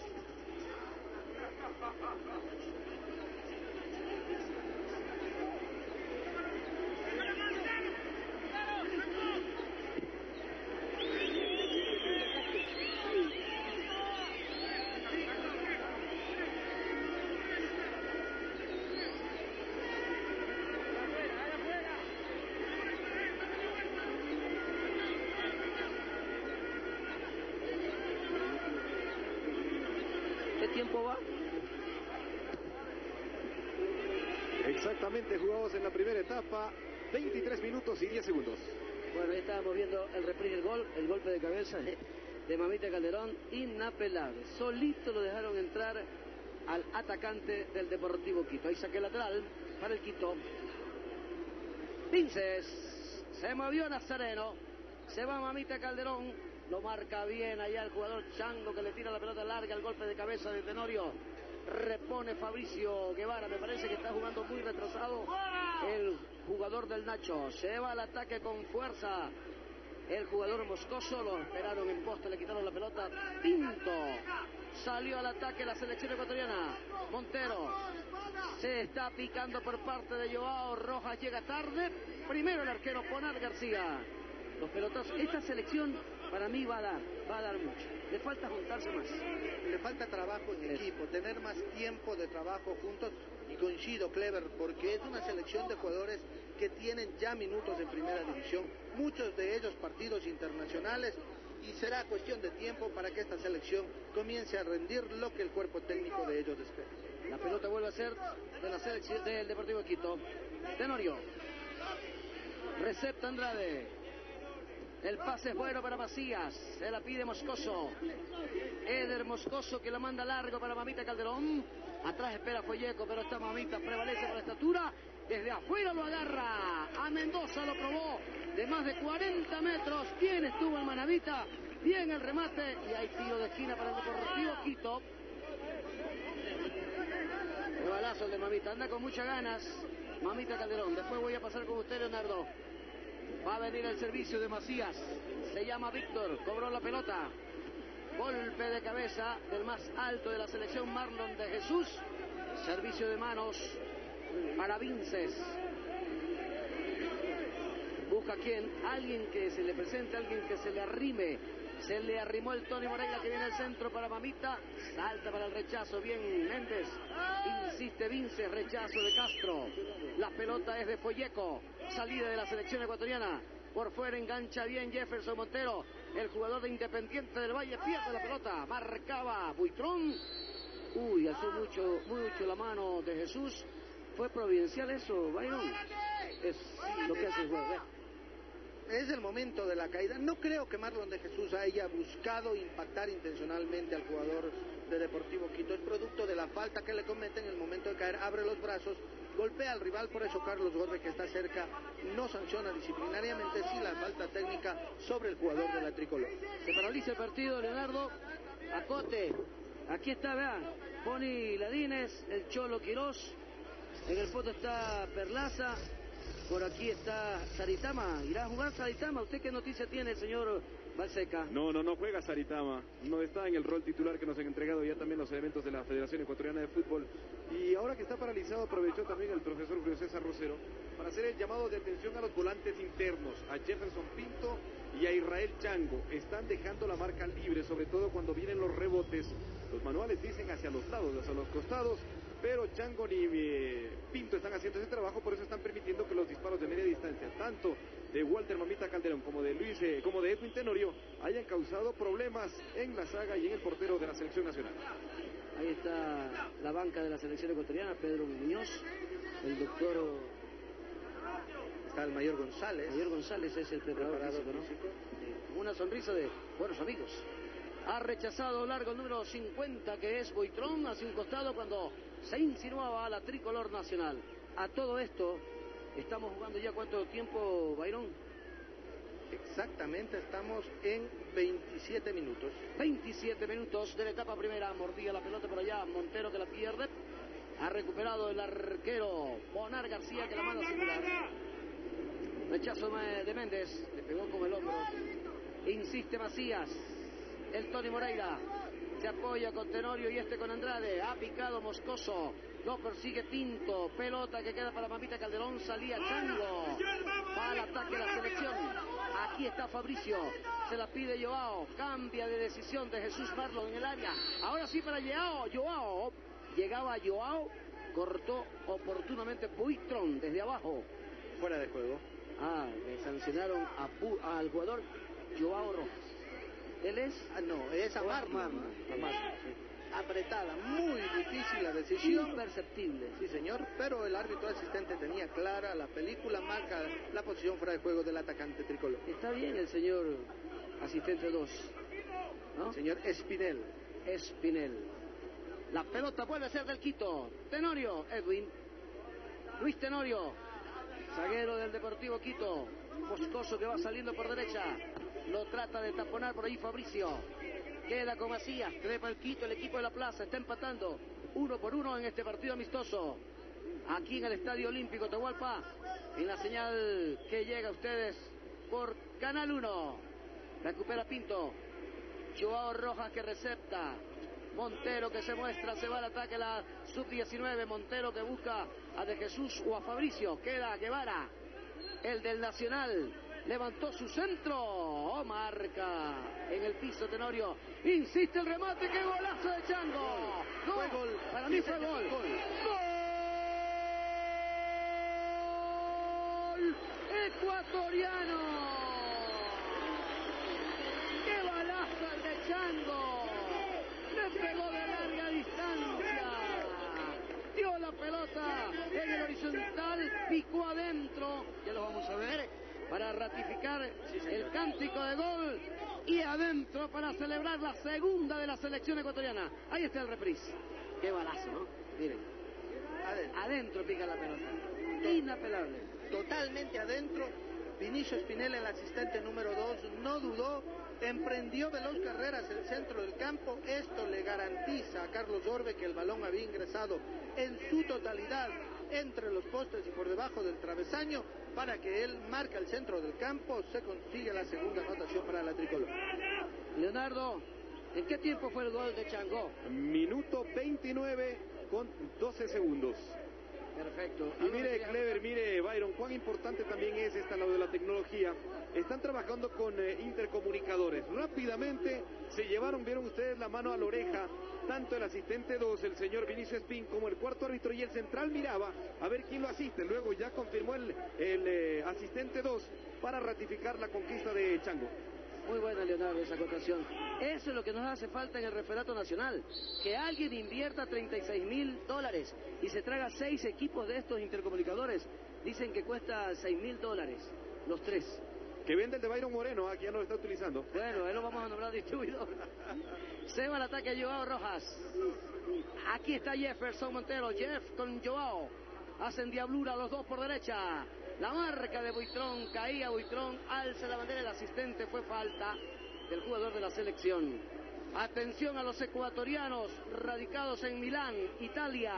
De, Mamita Calderón, inapelable. Solito lo dejaron entrar al atacante del Deportivo Quito. Ahí saque lateral para el Quito. Vinces, se movió Nazareno, se va Mamita Calderón, lo marca bien allá el jugador Chango que le tira la pelota larga, el golpe de cabeza de Tenorio. Repone Fabricio Guevara, me parece que está jugando muy retrasado el jugador del Nacho. Se va al ataque con fuerza. El jugador moscoso lo esperaron en poste, le quitaron la pelota. Pinto salió al ataque la selección ecuatoriana. Montero se está picando por parte de Joao Rojas. Llega tarde. Primero el arquero Ponar García. Los pelotas, esta selección para mí va a dar, va a dar mucho. Le falta juntarse más. Le falta trabajo en equipo, tener más tiempo de trabajo juntos. Y coincido, Clever, porque es una selección de jugadores que tienen ya minutos en primera división, muchos de ellos partidos internacionales. Y será cuestión de tiempo para que esta selección comience a rendir lo que el cuerpo técnico de ellos espera. La pelota vuelve a ser de la selección del Deportivo Quito. Tenorio. Recepta Andrade. El pase es bueno para Macías. Se la pide Moscoso. Eder Moscoso que la manda largo para Mamita Calderón. Atrás espera Folleco, pero esta Mamita prevalece por la estatura. Desde afuera lo agarra. A Mendoza lo probó de más de 40 metros. Bien estuvo el Manavita. Bien el remate. Y hay tiro de esquina para el Deportivo Quito. El balazo de Mamita. Anda con muchas ganas. Mamita Calderón. Después voy a pasar con usted, Leonardo. Va a venir el servicio de Macías. Se llama Víctor. Cobró la pelota. Golpe de cabeza del más alto de la selección Marlon de Jesús. Servicio de manos para Vinces. Busca quién, alguien que se le presente, alguien que se le arrime. Se le arrimó el Tony Moreira que viene al centro para Mamita. Salta para el rechazo. Bien Méndez. Insiste Vinces. Rechazo de Castro. La pelota es de Folleco. Salida de la selección ecuatoriana. Por fuera engancha bien Jefferson Montero. El jugador de Independiente del Valle pierde la pelota. Marcaba Buitrón. Uy, alzó mucho, mucho la mano de Jesús. ¿Fue providencial eso, Byron? Es lo que hace el. ¿eh? Es el momento de la caída. No creo que Marlon de Jesús haya buscado impactar intencionalmente al jugador de Deportivo Quito. Es producto de la falta que le comete en el momento de caer. Abre los brazos, golpea al rival. Por eso Carlos Gorre, que está cerca, no sanciona disciplinariamente sí la falta técnica sobre el jugador de la tricolor. Se paraliza el partido, Leonardo. Acote. Aquí está, vean. Pony Ladines, el Cholo Quirós. En el foto está Perlaza. Por aquí está Saritama. ¿Irá a jugar Saritama? ¿Usted qué noticia tiene, señor Balseca? No, no, no juega Saritama. No está en el rol titular que nos han entregado ya también los elementos de la Federación Ecuatoriana de Fútbol. Y ahora que está paralizado, aprovechó también el profesor Julio César Rosero para hacer el llamado de atención a los volantes internos, a Jefferson Pinto y a Israel Chango. Están dejando la marca libre, sobre todo cuando vienen los rebotes. Los manuales dicen hacia los lados, hacia los costados pero Chango ni eh, Pinto están haciendo ese trabajo, por eso están permitiendo que los disparos de media distancia, tanto de Walter Mamita Calderón como de Luis, eh, como de Edwin Tenorio, hayan causado problemas en la saga y en el portero de la selección nacional. Ahí está la banca de la selección ecuatoriana, Pedro Muñoz, el doctor Está el mayor González. Mayor González es el preparador, Preparador físico, ¿no? físico. Sí. Una sonrisa de buenos amigos. Ha rechazado largo el número 50 que es Boitrón hacia un costado cuando se insinuaba a la tricolor nacional. A todo esto, estamos jugando ya cuánto tiempo, Bayrón? Exactamente, estamos en 27 minutos. 27 minutos de la etapa primera. Mordía la pelota por allá. Montero que la pierde. Ha recuperado el arquero Bonar García que la manda circular. Rechazo de Méndez. Le pegó con el hombro. Insiste Macías. El Tony Moreira. Se apoya con Tenorio y este con Andrade. Ha picado Moscoso. Lo persigue Pinto. Pelota que queda para Mamita Calderón. Salía Chango. Va al ataque la selección. Aquí está Fabricio. Se la pide Joao. Cambia de decisión de Jesús Marlon en el área. Ahora sí para Joao. Joao. Llegaba Joao. Cortó oportunamente Buitrón desde abajo. Fuera de juego. Ah, le sancionaron a Pu- al jugador Joao Rojas. Él es. Ah, no, es a o Marlon. a Marlon, sí. Apretada, muy difícil la decisión. Imperceptible. Sí, señor, pero el árbitro asistente tenía clara la película, marca la posición fuera de juego del atacante tricolor. Está bien el señor asistente 2. ¿No? Señor Espinel. Espinel. La pelota vuelve a ser del Quito. Tenorio, Edwin. Luis Tenorio. Zaguero del Deportivo Quito. Moscoso que va saliendo por derecha. Lo trata de taponar por ahí Fabricio. Queda con Macías. Trepa el Quito, el equipo de la plaza. Está empatando. Uno por uno en este partido amistoso. aquí en el Estadio Olímpico Tahualpa, en la señal que llega a ustedes por Canal 1. Recupera Pinto. Joao Rojas que recepta. Montero que se muestra, se va al ataque la sub-19. Montero que busca a De Jesús o a Fabricio. Queda Guevara, el del Nacional. Levantó su centro. Oh, marca en el piso Tenorio. Insiste el remate. ¡Qué golazo de Chango! Fue gol. Para mí fue gol. gol. ¡Gol! Ecuatoriano. ¡Qué balazo el de Chango! Le pegó de larga distancia. Dio la pelota en el horizontal, picó adentro. Ya lo vamos a ver para ratificar el cántico de gol y adentro para celebrar la segunda de la selección ecuatoriana. Ahí está el reprise. Qué balazo, ¿no? Miren, Adentro. adentro pica la pelota. Inapelable. totalmente adentro. Vinicio Espinel, el asistente número 2, no dudó, emprendió veloz carreras el centro del campo. Esto le garantiza a Carlos Orbe que el balón había ingresado en su totalidad entre los postes y por debajo del travesaño para que él marque el centro del campo, se consigue la segunda anotación para la tricolor. Leonardo, ¿en qué tiempo fue el gol de Changó? Minuto 29 con 12 segundos. Perfecto. Y mire, Clever, mire, Byron, cuán importante también es esta lado de la tecnología. Están trabajando con eh, intercomunicadores. Rápidamente se llevaron, vieron ustedes la mano a la oreja, tanto el asistente 2, el señor Vinicio Espín, como el cuarto árbitro y el central miraba a ver quién lo asiste. Luego ya confirmó el, el eh, asistente 2 para ratificar la conquista de Chango. Muy buena, Leonardo, esa acotación. Eso es lo que nos hace falta en el referato nacional. Que alguien invierta 36 mil dólares y se traga seis equipos de estos intercomunicadores. Dicen que cuesta 6 mil dólares, los tres. Que vende el de Byron Moreno, aquí ya no lo está utilizando. Bueno, ahí lo vamos a nombrar distribuidor. Se va al ataque Joao Rojas. Aquí está Jefferson Montero. Jeff con Joao. Hacen diablura los dos por derecha. La marca de Buitrón. Caía Buitrón. Alza la bandera. El asistente fue falta del jugador de la selección. Atención a los ecuatorianos radicados en Milán, Italia.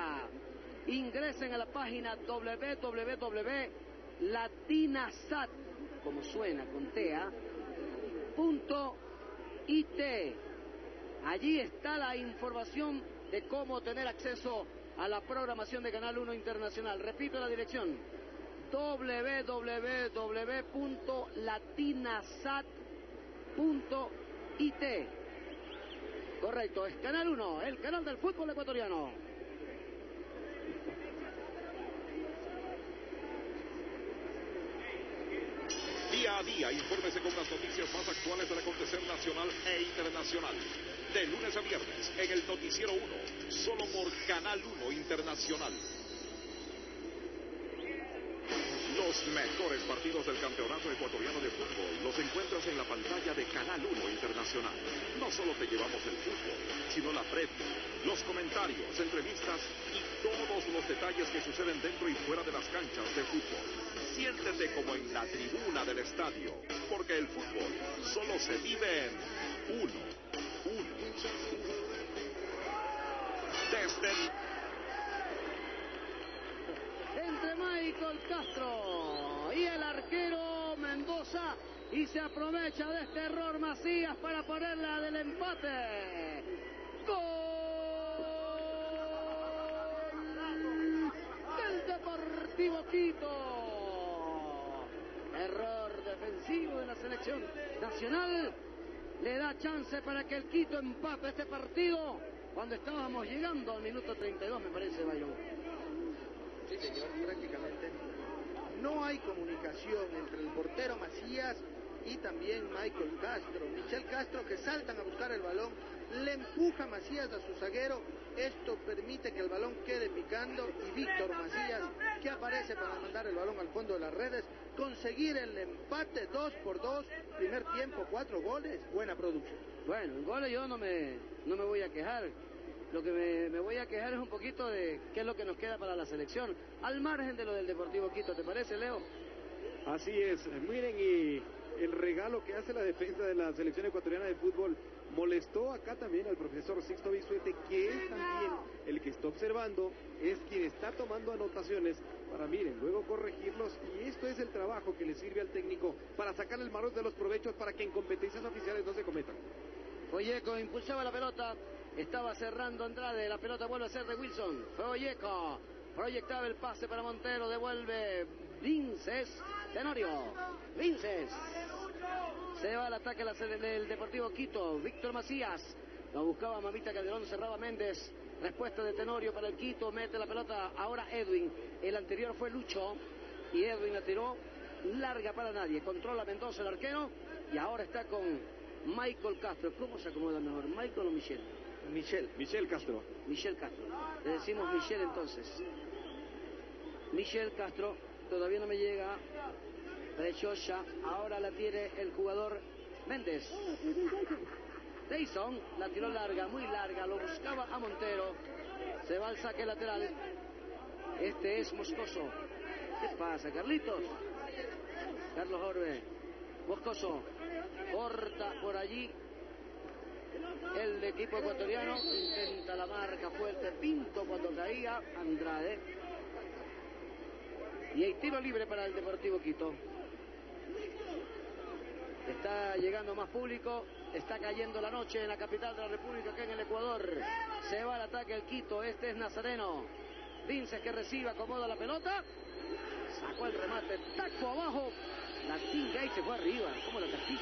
Ingresen a la página www.latinasat, como suena con TEA, punto IT. Allí está la información de cómo tener acceso a la programación de Canal 1 Internacional. Repito la dirección www.latinasat.it. Correcto, es Canal 1, el canal del fútbol ecuatoriano. Día a día, infórmese con las noticias más actuales del acontecer nacional e internacional. De lunes a viernes, en el Noticiero 1, solo por Canal 1 Internacional. Los mejores partidos del Campeonato Ecuatoriano de Fútbol los encuentras en la pantalla de Canal 1 Internacional. No solo te llevamos el fútbol, sino la previa, los comentarios, entrevistas y todos los detalles que suceden dentro y fuera de las canchas de fútbol. Siéntete como en la tribuna del estadio, porque el fútbol solo se vive en uno, uno. Desde el entre Michael Castro y el arquero Mendoza y se aprovecha de este error Macías para ponerla del empate. Gol del Deportivo Quito. Error defensivo de la selección nacional. Le da chance para que el Quito empate este partido cuando estábamos llegando al minuto 32, me parece, Bayón. Sí, señor, prácticamente. No hay comunicación entre el portero Macías y también Michael Castro. Michel Castro que saltan a buscar el balón, le empuja Macías a su zaguero. Esto permite que el balón quede picando y Víctor Macías, que aparece para mandar el balón al fondo de las redes, conseguir el empate 2 por 2, primer tiempo, cuatro goles, buena producción. Bueno, en goles yo no me, no me voy a quejar. Lo que me, me voy a quejar es un poquito de qué es lo que nos queda para la selección, al margen de lo del Deportivo Quito. ¿Te parece, Leo? Así es, miren y el regalo que hace la defensa de la selección ecuatoriana de fútbol molestó acá también al profesor Sixto Bisuete, que es también el que está observando es quien está tomando anotaciones para, miren, luego corregirlos. Y esto es el trabajo que le sirve al técnico para sacar el mayor de los provechos para que en competencias oficiales no se cometan. Folleco impulsaba la pelota. Estaba cerrando Andrade. La pelota vuelve a ser de Wilson. Folleco. Proyectaba el pase para Montero. Devuelve Vinces. Tenorio. Vinces. Se va al ataque del Deportivo Quito. Víctor Macías. Lo buscaba Mamita Calderón. Cerraba Méndez. Respuesta de Tenorio para el Quito. Mete la pelota ahora Edwin. El anterior fue Lucho. Y Edwin la tiró larga para nadie. Controla Mendoza el arquero. Y ahora está con Michael Castro. ¿Cómo se acomoda mejor? ¿Michael o Michel? Michel. Michel Castro. Michel Castro. Le decimos Michel entonces. Michel Castro. Todavía no me llega. Prechocha. Ahora la tiene el jugador Méndez. Dayson la tiró larga, muy larga. Lo buscaba a Montero. Se va al saque lateral. Este es Moscoso. ¿Qué pasa, Carlitos? Carlos Orbe. Moscoso. Corta por allí. El equipo ecuatoriano intenta la marca fuerte. Pinto cuando caía. Andrade. Y hay tiro libre para el Deportivo Quito. Está llegando más público. Está cayendo la noche en la capital de la República, acá en el Ecuador. Se va al ataque el Quito. Este es Nazareno. Vinces que recibe, acomoda la pelota. Sacó el remate. Taco abajo. La tinga y se fue arriba. ¿Cómo la castiga?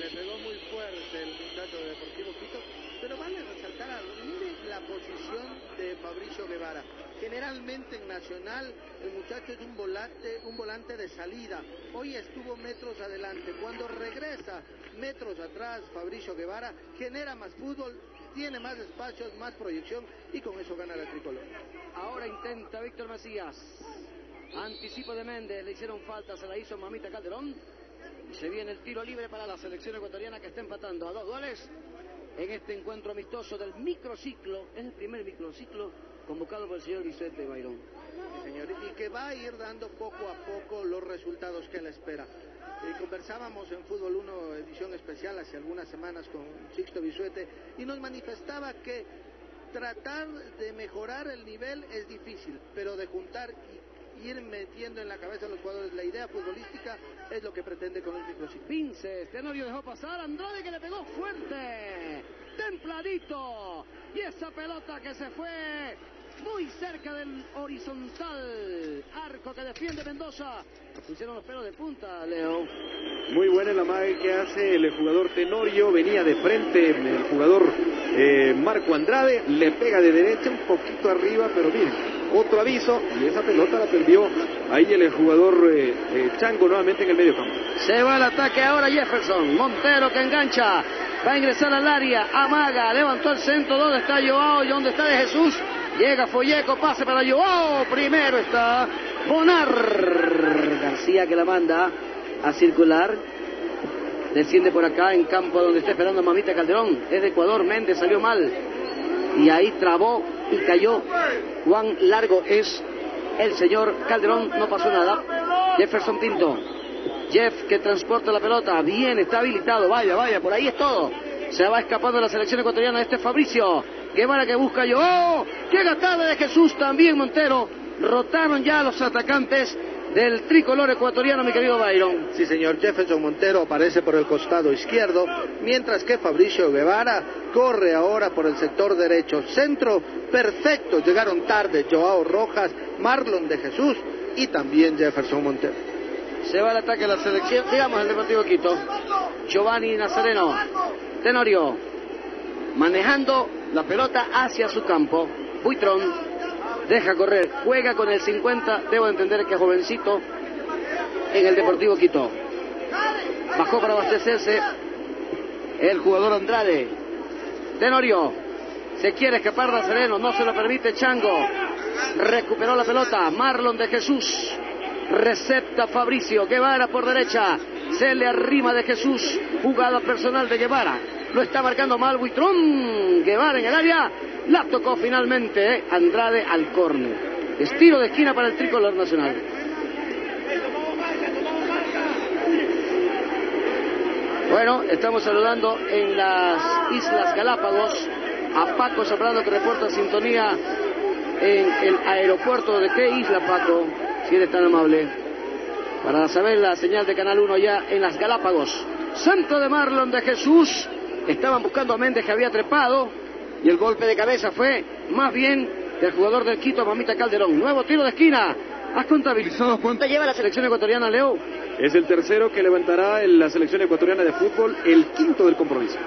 Le pegó muy fuerte el muchacho de Deportivo Quito, pero vale resaltar, a- la posición de Fabricio Guevara. Generalmente en Nacional el muchacho es un volante, un volante de salida. Hoy estuvo metros adelante. Cuando regresa metros atrás Fabricio Guevara, genera más fútbol, tiene más espacios, más proyección y con eso gana la tricolor. Ahora intenta Víctor Macías. Anticipo de Méndez, le hicieron falta, se la hizo Mamita Calderón. Y se viene el tiro libre para la selección ecuatoriana que está empatando a dos goles en este encuentro amistoso del microciclo. Es el primer microciclo convocado por el señor Vicente Bayrón. Sí, y que va a ir dando poco a poco los resultados que él espera. Eh, conversábamos en Fútbol 1 edición especial hace algunas semanas con Sixto Bisuete y nos manifestaba que tratar de mejorar el nivel es difícil, pero de juntar ir metiendo en la cabeza a los jugadores la idea futbolística es lo que pretende con el microciclo. Vinces, Tenorio dejó pasar, Andrade que le pegó fuerte, templadito, y esa pelota que se fue muy cerca del horizontal, arco que defiende Mendoza, pusieron los pelos de punta, Leo. Muy buena la magia que hace el jugador Tenorio. Venía de frente el jugador eh, Marco Andrade. Le pega de derecha un poquito arriba, pero miren, otro aviso. Y esa pelota la perdió ahí el jugador eh, eh, Chango nuevamente en el medio campo. Se va al ataque ahora Jefferson, Montero que engancha, va a ingresar al área, amaga, levantó el centro, ¿dónde está Joao y dónde está de Jesús? Llega Folleco, pase para Joao, primero está Bonar. García que la manda a circular, desciende por acá en campo donde está esperando Mamita Calderón, es de Ecuador, Méndez salió mal y ahí trabó y cayó. Juan Largo es el señor Calderón, no pasó nada. Jefferson Pinto. Jeff que transporta la pelota, bien, está habilitado, vaya, vaya, por ahí es todo. Se va escapando la selección ecuatoriana, este es Fabricio. Guevara que busca yo. ¡Oh! ¡Qué gatada de Jesús también, Montero! Rotaron ya los atacantes del tricolor ecuatoriano, mi querido Byron. Sí, señor Jefferson Montero aparece por el costado izquierdo, mientras que Fabricio Guevara corre ahora por el sector derecho. Centro perfecto, llegaron tarde Joao Rojas, Marlon de Jesús y también Jefferson Montero. Se va al ataque de la selección, digamos el Deportivo Quito. Giovanni Nazareno, Tenorio, manejando la pelota hacia su campo. Buitrón deja correr, juega con el 50, debo entender que jovencito en el Deportivo Quito. Bajó para abastecerse el jugador Andrade. Tenorio, se quiere escapar Nazareno, no se lo permite Chango. Recuperó la pelota, Marlon de Jesús. Recepta Fabricio, Guevara por derecha, se le arrima de Jesús, jugada personal de Guevara, lo está marcando mal Buitrón, Guevara en el área, la tocó finalmente eh, Andrade al córner. Estiro de esquina para el tricolor nacional. Bueno, estamos saludando en las Islas Galápagos a Paco Zambrano que reporta sintonía en el aeropuerto de qué isla, Paco, si eres tan amable, para saber la señal de Canal 1 ya en las Galápagos. Santo de Marlon de Jesús, estaban buscando a Méndez que había trepado y el golpe de cabeza fue más bien del jugador del Quito, Mamita Calderón. Nuevo tiro de esquina. ¿Has contabilizado cuánto lleva la selección ecuatoriana, Leo? Es el tercero que levantará en la selección ecuatoriana de fútbol, el quinto del compromiso.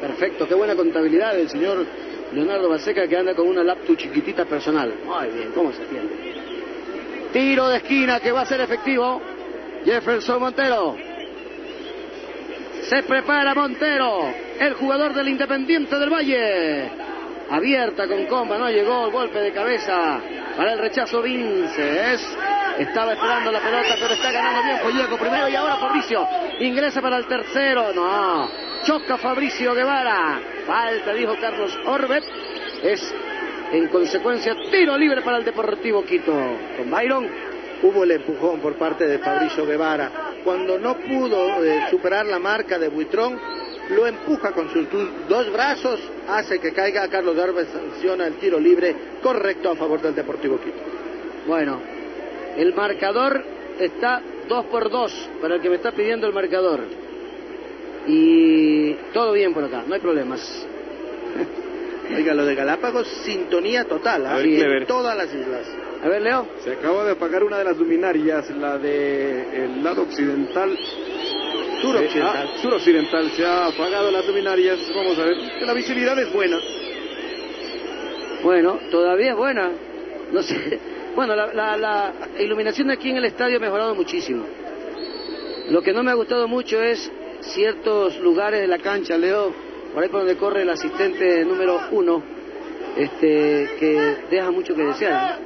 Perfecto, qué buena contabilidad del señor Leonardo Baseca que anda con una laptop chiquitita personal. Muy bien, ¿cómo se entiende? Tiro de esquina que va a ser efectivo. Jefferson Montero. Se prepara Montero, el jugador del Independiente del Valle. Abierta con comba, no llegó, golpe de cabeza para el rechazo Vinces. Estaba esperando la pelota, pero está ganando bien Folleco primero y ahora Fabricio. Ingresa para el tercero, no. Choca Fabricio Guevara. Falta, dijo Carlos Orbet. Es, en consecuencia, tiro libre para el Deportivo Quito. Con Byron. Hubo el empujón por parte de Fabricio Guevara. Cuando no pudo eh, superar la marca de Buitrón, lo empuja con sus dos brazos, hace que caiga. Carlos Orbet sanciona el tiro libre correcto a favor del Deportivo Quito. Bueno, el marcador está 2 por 2 para el que me está pidiendo el marcador. Y todo bien por acá, no hay problemas. Oiga, lo de Galápagos, sintonía total, así en todas las islas. A ver, Leo. Se acaba de apagar una de las luminarias, la del lado occidental. Suroccidental. Ah, suroccidental. Se ha apagado las luminarias. Vamos a ver. La visibilidad es buena. Bueno, todavía es buena. No sé. Bueno, la, la- la iluminación aquí en el estadio ha mejorado muchísimo. Lo que no me ha gustado mucho es ciertos lugares de la cancha, Leo, por ahí por donde corre el asistente número uno, este, que deja mucho que desear.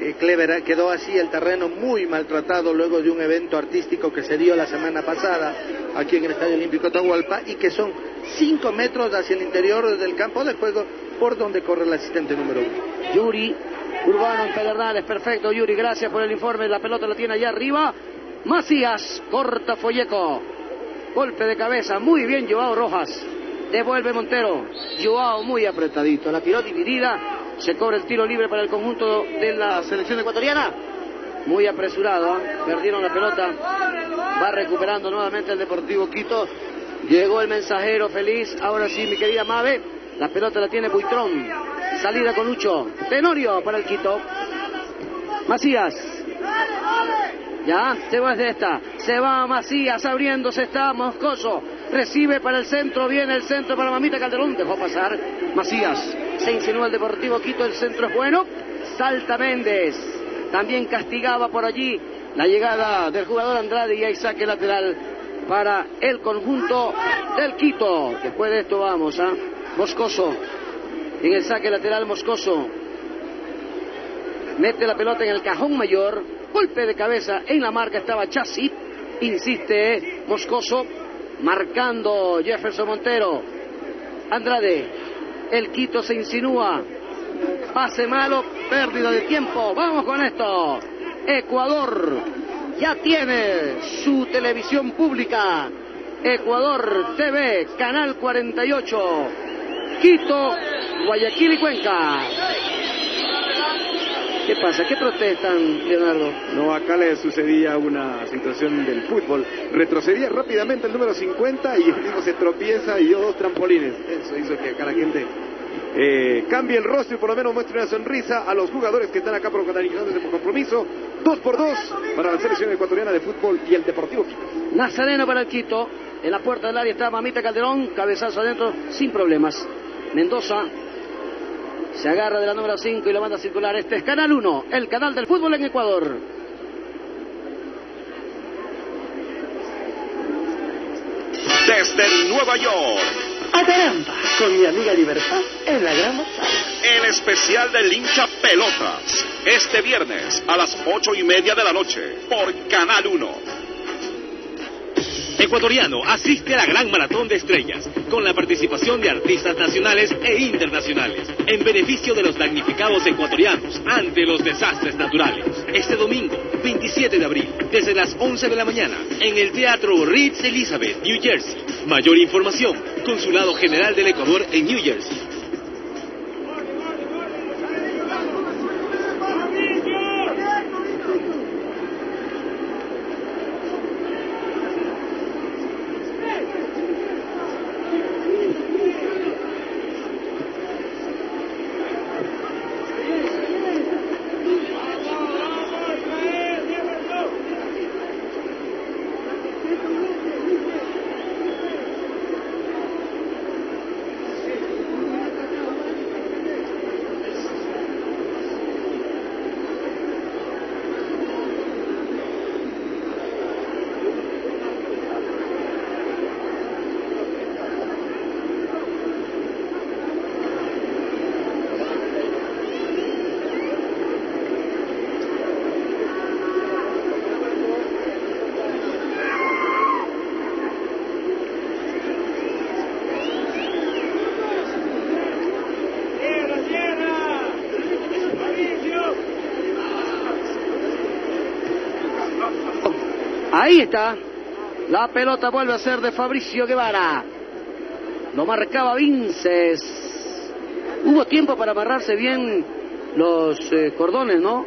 Eh, Clever quedó así el terreno muy maltratado luego de un evento artístico que se dio la semana pasada aquí en el Estadio Olímpico Atahualpa y que son cinco metros hacia el interior del campo de juego por donde corre el asistente número uno. Yuri, Urbano en Pedernales, perfecto Yuri, gracias por el informe, la pelota la tiene allá arriba. Macías, corta Folleco, golpe de cabeza, muy bien Joao Rojas, devuelve Montero, Joao muy apretadito, la tiró dividida, se cobra el tiro libre para el conjunto de la selección ecuatoriana. Muy apresurado, ¿ah? perdieron la pelota, va recuperando nuevamente el Deportivo Quito. Llegó el mensajero feliz, ahora sí mi querida Mave, la pelota la tiene Buitrón, salida con Lucho, Tenorio para el Quito. Macías, ya, se va de esta. Se va Macías abriéndose, está Moscoso. Recibe para el centro, viene el centro para Mamita Calderón. Dejó pasar Macías. Se insinúa el Deportivo Quito, el centro es bueno. Salta Méndez. También castigaba por allí la llegada del jugador Andrade y hay saque lateral para el conjunto del Quito. Después de esto vamos a Moscoso. En el saque lateral Moscoso. Mete la pelota en el cajón mayor. Golpe de cabeza en la marca estaba Chassi. Insiste Moscoso. Marcando Jefferson Montero. Andrade. El Quito se insinúa. Pase malo. Pérdida de tiempo. Vamos con esto. Ecuador ya tiene su televisión pública. Ecuador TV, Canal 48. Quito, Guayaquil y Cuenca. ¿Qué pasa? ¿Qué protestan, Leonardo? No, acá le sucedía una situación del fútbol. Retrocedía rápidamente el número 50 y el tipo se tropieza y dio dos trampolines. Eso hizo que acá la gente eh, cambie el rostro y por lo menos muestre una sonrisa a los jugadores que están acá protagonizando este compromiso. Dos por dos para la selección ecuatoriana de fútbol y el Deportivo Quito. Nazareno para el Quito. En la puerta del área está Mamita Calderón. Cabezazo adentro sin problemas. Mendoza se agarra de la número 5 y la manda a circular. Este es Canal 1, el canal del fútbol en Ecuador. Desde Nueva York, ¡A caramba! Con mi amiga Libertad en la gran manzana. el especial del hincha pelotas. Este viernes a las ocho y media de la noche por Canal 1. Ecuatoriano asiste a la Gran Maratón de Estrellas con la participación de artistas nacionales e internacionales en beneficio de los damnificados ecuatorianos ante los desastres naturales. Este domingo, 27 de abril, desde las 11 de la mañana, en el Teatro Ritz Elizabeth, New Jersey. Mayor información, Consulado General del Ecuador en New Jersey. Está. La pelota vuelve a ser de Fabricio Guevara. Lo marcaba Vinces. Hubo tiempo para amarrarse bien los eh, cordones, ¿no?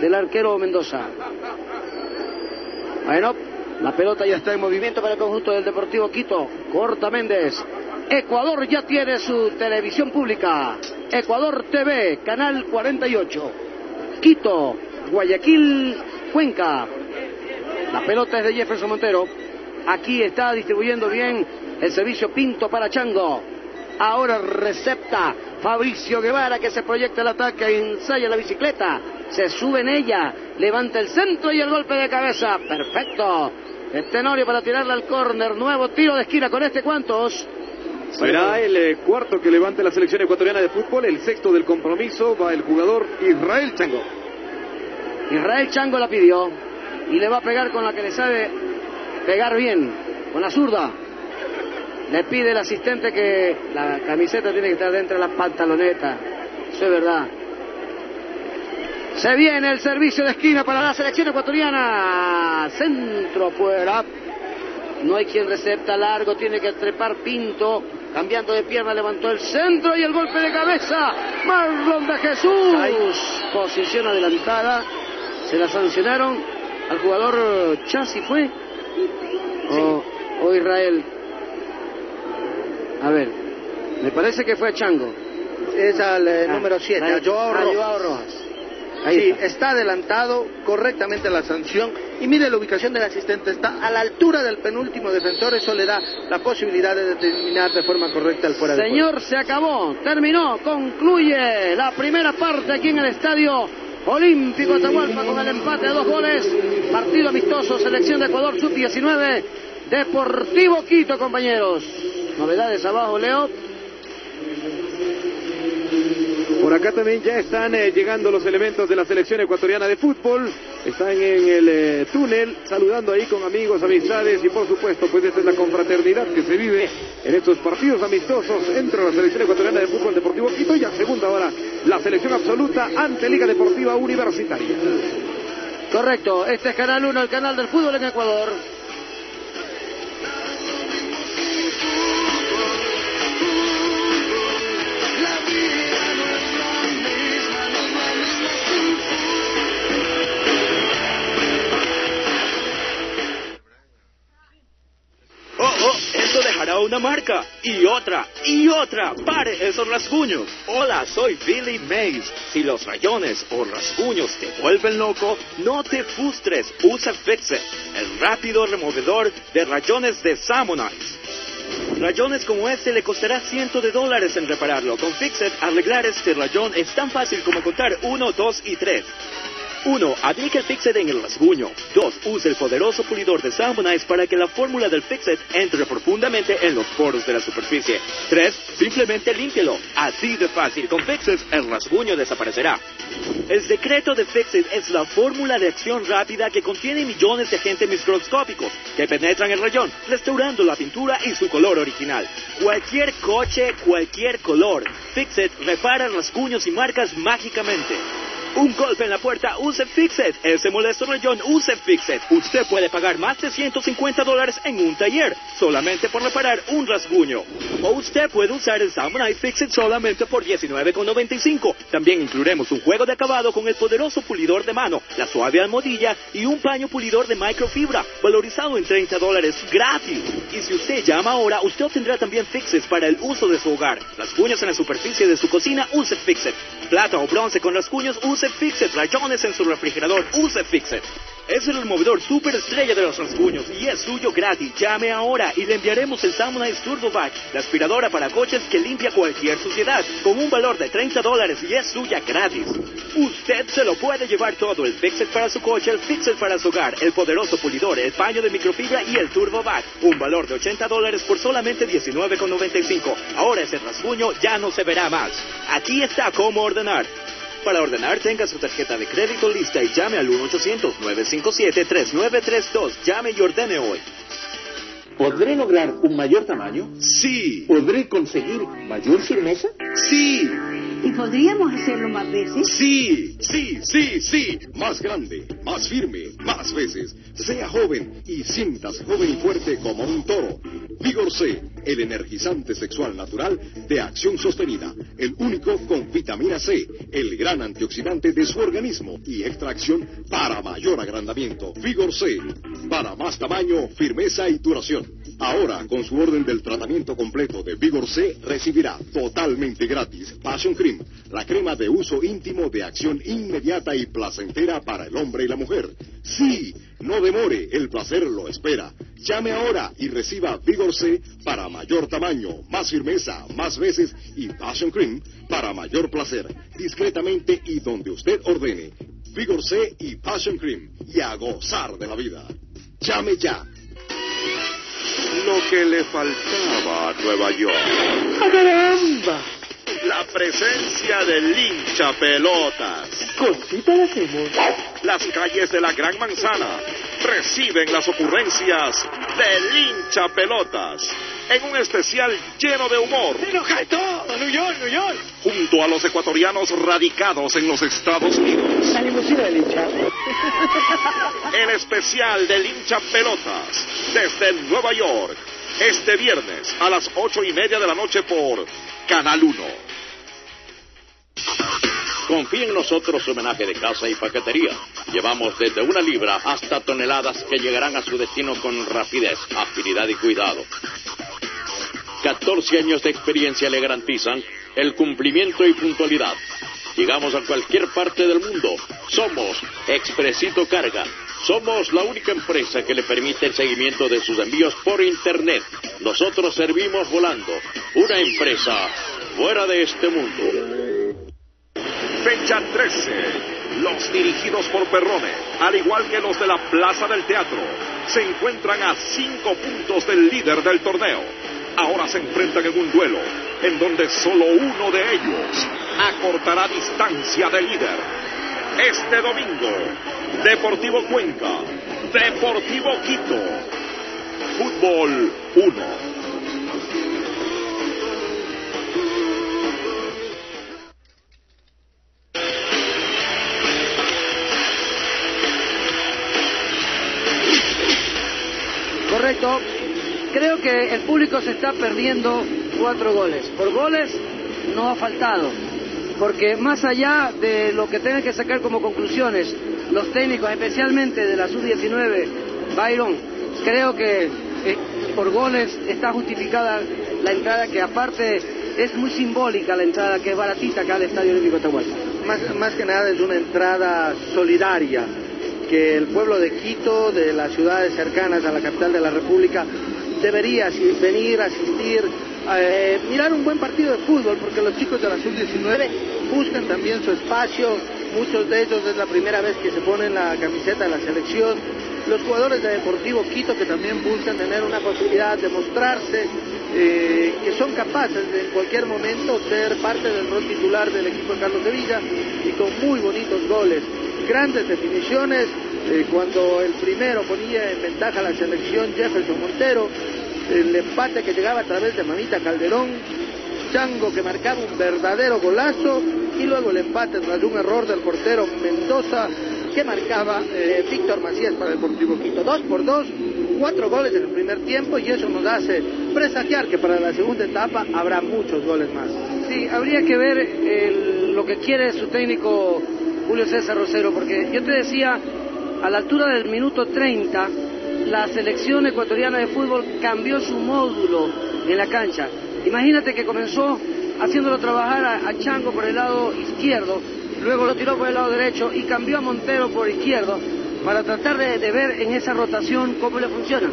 Del arquero Mendoza. Bueno, la pelota ya está en movimiento para el conjunto del Deportivo Quito. Corta Méndez. Ecuador ya tiene su televisión pública. Ecuador TV, canal 48. Quito, Guayaquil, Cuenca. La pelota es de Jefferson Montero. Aquí está distribuyendo bien el servicio Pinto para Chango. Ahora recepta Fabricio Guevara que se proyecta el ataque, ensaya la bicicleta, se sube en ella, levanta el centro y el golpe de cabeza. Perfecto. El Tenorio para tirarle al córner. Nuevo tiro de esquina con este. ¿Cuántos? Será el eh, cuarto que levante la selección ecuatoriana de fútbol, el sexto del compromiso va el jugador Israel Chango. Israel Chango la pidió y le va a pegar con la que le sabe pegar bien, con la zurda. Le pide el asistente que la camiseta tiene que estar dentro de la pantaloneta. Eso es verdad. Se viene el servicio de esquina para la selección ecuatoriana. Centro fuera. No hay quien recepta largo, tiene que trepar Pinto. Cambiando de pierna, levantó el centro y el golpe de cabeza. Marlon de Jesús. Posición adelantada. Se la sancionaron al jugador Chasi, ¿fue? O, o Israel. A ver, me parece que fue a Chango. Es al eh, Ah, número 7, a- a Joao Rojas. Joao Rojas. Ahí sí, está. está. adelantado correctamente la sanción y mire la ubicación del asistente, está a la altura del penúltimo defensor, eso le da la posibilidad de determinar de forma correcta el fuera de juego. Señor, se acabó, terminó, concluye la primera parte aquí en el estadio Olímpico Atahualpa con el empate a dos goles. Partido amistoso, selección de Ecuador sub-19, Deportivo Quito, compañeros. Novedades abajo, Leo. Por acá también ya están eh, llegando los elementos de la selección ecuatoriana de fútbol. Están en el eh, túnel saludando ahí con amigos, amistades y por supuesto pues esta es la confraternidad que se vive en estos partidos amistosos entre la selección ecuatoriana de fútbol Deportivo Quito y a segunda hora la selección absoluta ante Liga Deportiva Universitaria. Correcto, este es Canal 1, el canal del fútbol en Ecuador. Una marca. Y otra, y otra. Pare esos rasguños. Hola, soy Billy Mays. Si los rayones o rasguños te vuelven loco, no te frustres. Usa Fixit, el rápido removedor de rayones de Samonites. Rayones como este le costará cientos de dólares en repararlo. Con Fixit, arreglar este rayón es tan fácil como contar uno, dos y tres. 1. Aplica el Fixit en el rasguño. 2. Usa el poderoso pulidor de Samonites para que la fórmula del Fixit entre profundamente en los poros de la superficie. 3. Simplemente límpielo. Así de fácil. Con Fixit el rasguño desaparecerá. El secreto de Fixit es la fórmula de acción rápida que contiene millones de agentes microscópicos que penetran el rayón, restaurando la pintura y su color original. Cualquier coche, cualquier color. Fixit repara rasguños y marcas mágicamente. Un golpe en la puerta, use Fixit. Ese molesto rayón, use Fixit. Usted puede pagar más de 150 dólares en un taller, solamente por reparar un rasguño. O usted puede usar el Samurai Fixit solamente por 19,95. También incluiremos un juego de acabado con el poderoso pulidor de mano, la suave almohadilla y un paño pulidor de microfibra, valorizado en 30 dólares gratis. Y si usted llama ahora, usted obtendrá también Fixit para el uso de su hogar. Rasguños en la superficie de su cocina, use Fixit. Plata o bronce con rasguños, use Fixit. Rayones en su refrigerador, use Fixit. Es el removedor super estrella de los rasguños y es suyo gratis. Llame ahora y le enviaremos el Samsonite Turbo Vac, la aspiradora para coches que limpia cualquier suciedad, con un valor de 30 dólares y es suya gratis. Usted se lo puede llevar todo, el Fixit para su coche, el Fixit para su hogar, el poderoso pulidor, el paño de microfibra y el Turbo Vac. Un valor de 80 dólares por solamente 19,95. Ahora ese rasguño ya no se verá más. Aquí está cómo ordenar. Para ordenar, tenga su tarjeta de crédito lista y llame al 1-800-957-3932. Llame y ordene hoy. ¿Podré lograr un mayor tamaño? Sí. ¿Podré conseguir mayor firmeza? Sí. ¿Y ¿Y podríamos hacerlo más veces? Sí, sí, sí, sí. Más grande, más firme, más veces. Sea joven y sientas joven y fuerte como un toro. Vigor C, el energizante sexual natural de acción sostenida. El único con vitamina C, el gran antioxidante de su organismo y extracción para mayor agrandamiento. Vigor C, para más tamaño, firmeza y duración. Ahora, con su orden del tratamiento completo de Vigor C, recibirá totalmente gratis Passion Cream, la crema de uso íntimo de acción inmediata y placentera para el hombre y la mujer. Sí, no demore, el placer lo espera. Llame ahora y reciba Vigor C para mayor tamaño, más firmeza, más veces y Passion Cream para mayor placer, discretamente y donde usted ordene. Vigor C y Passion Cream y a gozar de la vida. Llame ya. Lo que le faltaba a Nueva York. ¡Caramba! La presencia del hincha pelotas. Cosita la hacemos. Las calles de la Gran Manzana reciben las ocurrencias del hincha pelotas en un especial lleno de humor. todo! ¡New York, New York! Junto a los ecuatorianos radicados en los Estados Unidos. La limusina del hincha. El especial del hincha pelotas desde Nueva York. Este viernes a las ocho y media de la noche por Canal 1. Confíe en nosotros su homenaje de casa y paquetería. Llevamos desde una libra hasta toneladas que llegarán a su destino con rapidez, agilidad y cuidado. 14 años de experiencia le garantizan el cumplimiento y puntualidad. Llegamos a cualquier parte del mundo. Somos Expresito Carga. Somos la única empresa que le permite el seguimiento de sus envíos por Internet. Nosotros servimos volando. Una empresa fuera de este mundo. Fecha 13. Los dirigidos por Perrone, al igual que los de la Plaza del Teatro, se encuentran a cinco puntos del líder del torneo. Ahora se enfrentan en un duelo en donde solo uno de ellos acortará distancia del líder. Este domingo, Deportivo Cuenca, Deportivo Quito, Fútbol 1. Correcto. Creo que el público se está perdiendo cuatro goles. Por goles no ha faltado. Porque más allá de lo que tengan que sacar como conclusiones los técnicos, especialmente de la sub-19, Byron, creo que eh, por goles está justificada la entrada, que aparte es muy simbólica la entrada, que es baratita acá al Estadio Olímpico Atahualpa. Más, más que nada es una entrada solidaria que el pueblo de Quito, de las ciudades cercanas a la capital de la República, debería venir a asistir, eh, mirar un buen partido de fútbol, porque los chicos de la sub-19 buscan también su espacio, muchos de ellos es la primera vez que se ponen la camiseta de la selección, los jugadores de Deportivo Quito que también buscan tener una posibilidad de mostrarse, eh, que son capaces de en cualquier momento ser parte del rol titular del equipo de Carlos Sevilla y con muy bonitos goles, grandes definiciones, eh, cuando el primero ponía en ventaja a la selección Jefferson Montero, el empate que llegaba a través de Mamita Calderón, Chango que marcaba un verdadero golazo y luego el empate tras un error del portero Mendoza que marcaba eh, Víctor Macías para el Deportivo Quito. Dos por dos, cuatro goles en el primer tiempo y eso nos hace presagiar que para la segunda etapa habrá muchos goles más. Sí, habría que ver el- lo que quiere su técnico Julio César Rosero, porque yo te decía, a la altura del minuto 30, la selección ecuatoriana de fútbol cambió su módulo en la cancha. Imagínate que comenzó haciéndolo trabajar a, Chango por el lado izquierdo, luego lo tiró por el lado derecho y cambió a Montero por izquierdo para tratar de, de ver en esa rotación cómo le funciona.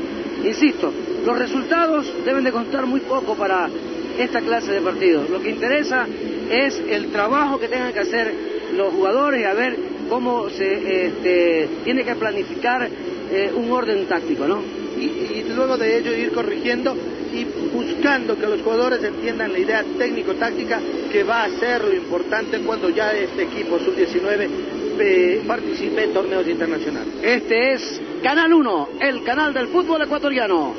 Insisto, los resultados deben de contar muy poco para esta clase de partidos. Lo que interesa es el trabajo que tengan que hacer los jugadores y a ver cómo se este, tiene que planificar eh, un orden táctico, ¿no? Y, y luego de ello ir corrigiendo y buscando que los jugadores entiendan la idea técnico-táctica que va a ser lo importante cuando ya este equipo sub-19 eh, participe en torneos internacionales. Este es Canal 1, el canal del fútbol ecuatoriano.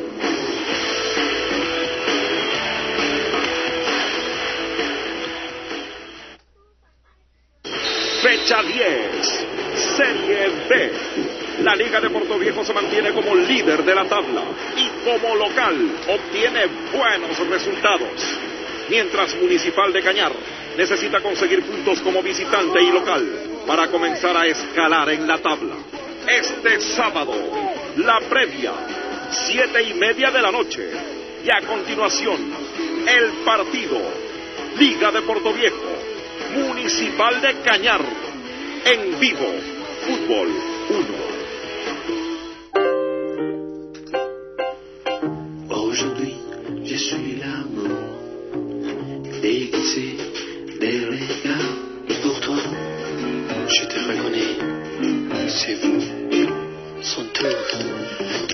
Fecha 10. Serie B. La Liga de Puerto Viejo se mantiene como líder de la tabla y como local obtiene buenos resultados. Mientras Municipal de Cañar necesita conseguir puntos como visitante y local para comenzar a escalar en la tabla. Este sábado, la previa, siete y media de la noche. Y a continuación, el partido, Liga de Puerto Viejo, Municipal de Cañar, en vivo, Fútbol 1. Aujourd'hui, je suis l'amour déguisé des regards. Pour toi, je te reconnais. C'est vous, son tour.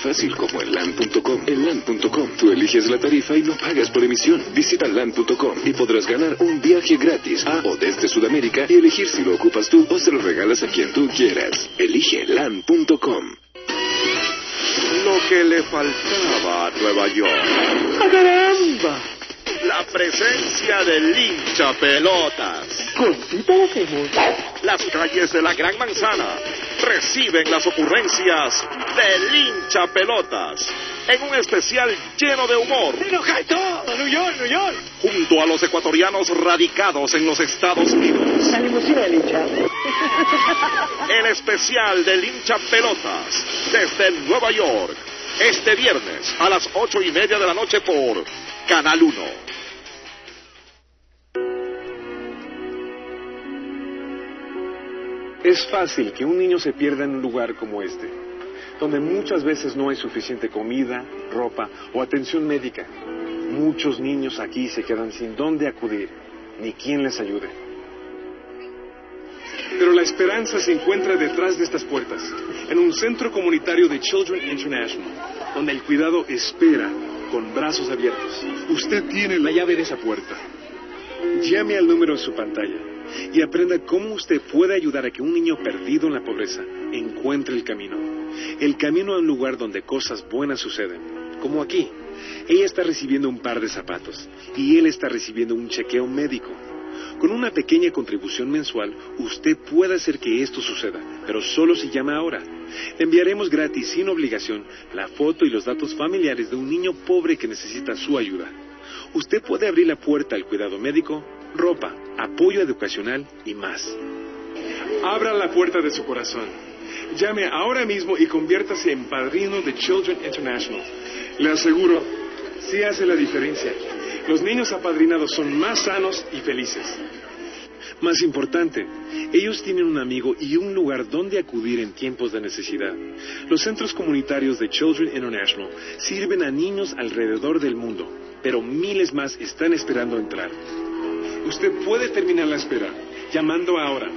Fácil como en LAN.com. En LAN.com tú eliges la tarifa y no pagas por emisión. Visita LAN.com y podrás ganar un viaje gratis a o desde Sudamérica y elegir si lo ocupas tú o se lo regalas a quien tú quieras. Elige LAN.com. Lo que le faltaba a Nueva York. ¡Caramba! La presencia del hincha pelotas. La cebolla. Las calles de la Gran Manzana reciben las ocurrencias del hincha pelotas en un especial lleno de humor. todo! ¡New York, New York! Junto a los ecuatorianos radicados en los Estados Unidos. La limusina del hincha. El especial del hincha pelotas desde Nueva York. Este viernes a las ocho y media de la noche por Canal 1. Es fácil que un niño se pierda en un lugar como este, donde muchas veces no hay suficiente comida, ropa o atención médica. Muchos niños aquí se quedan sin dónde acudir, ni quien les ayude. Pero la esperanza se encuentra detrás de estas puertas, en un centro comunitario de Children International, donde el cuidado espera con brazos abiertos. Usted tiene la llave de esa puerta. Llame al número en su pantalla y aprenda cómo usted puede ayudar a que un niño perdido en la pobreza encuentre el camino. El camino a un lugar donde cosas buenas suceden, como aquí. Ella está recibiendo un par de zapatos y él está recibiendo un chequeo médico. Con una pequeña contribución mensual, usted puede hacer que esto suceda, pero solo si llama ahora. Enviaremos gratis, sin obligación, la foto y los datos familiares de un niño pobre que necesita su ayuda. Usted puede abrir la puerta al cuidado médico, ropa, apoyo educacional y más. Abra la puerta de su corazón. Llame ahora mismo y conviértase en padrino de Children International. Le aseguro, sí hace la diferencia. Los niños apadrinados son más sanos y felices. Más importante, ellos tienen un amigo y un lugar donde acudir en tiempos de necesidad. Los centros comunitarios de Children International sirven a niños alrededor del mundo, pero miles más están esperando entrar. Usted puede terminar la espera llamando ahora.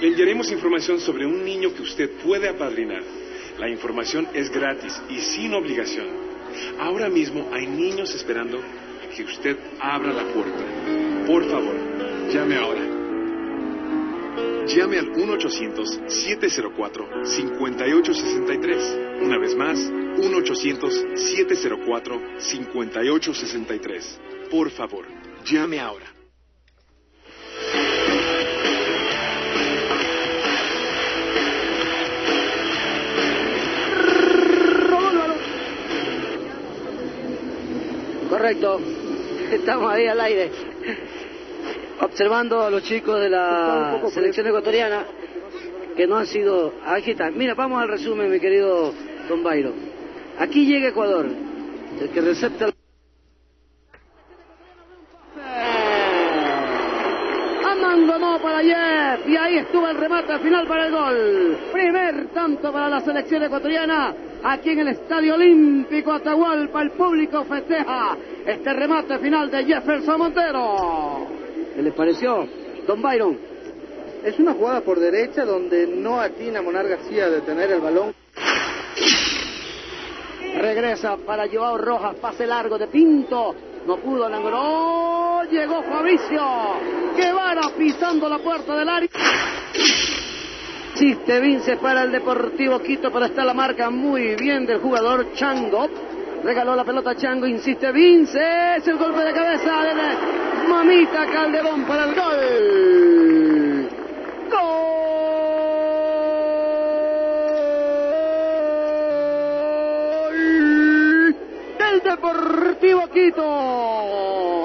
Le enviaremos información sobre un niño que usted puede apadrinar. La información es gratis y sin obligación. Ahora mismo hay niños esperando que usted abra la puerta. Por favor, llame ahora. Llame al 1-800-704-5863. Una vez más, 1-800-704-5863. Por favor, llame ahora. Correcto. Estamos ahí al aire. Observando a los chicos de la selección ecuatoriana que no han sido agitados. Mira, vamos al resumen, mi querido Don Byron. Aquí llega Ecuador, el que recepta la... Abandonó para Estuvo el remate final para el gol. Primer tanto para la selección ecuatoriana. Aquí en el Estadio Olímpico Atahualpa el público festeja este remate final de Jefferson Montero. ¿Qué les pareció, Don Byron? Es una jugada por derecha donde no atina Monar García a detener el balón. Regresa para Joao Rojas, pase largo de Pinto. No pudo Langoro. ¡Oh! Llegó Fabricio. Guevara pisando la puerta del área. Chiste Vince para el Deportivo Quito, pero está la marca muy bien del jugador Chango. Regaló la pelota a Chango, insiste Vince. Es el golpe de cabeza de Mamita Calderón para el gol. Gol del Deportivo Quito.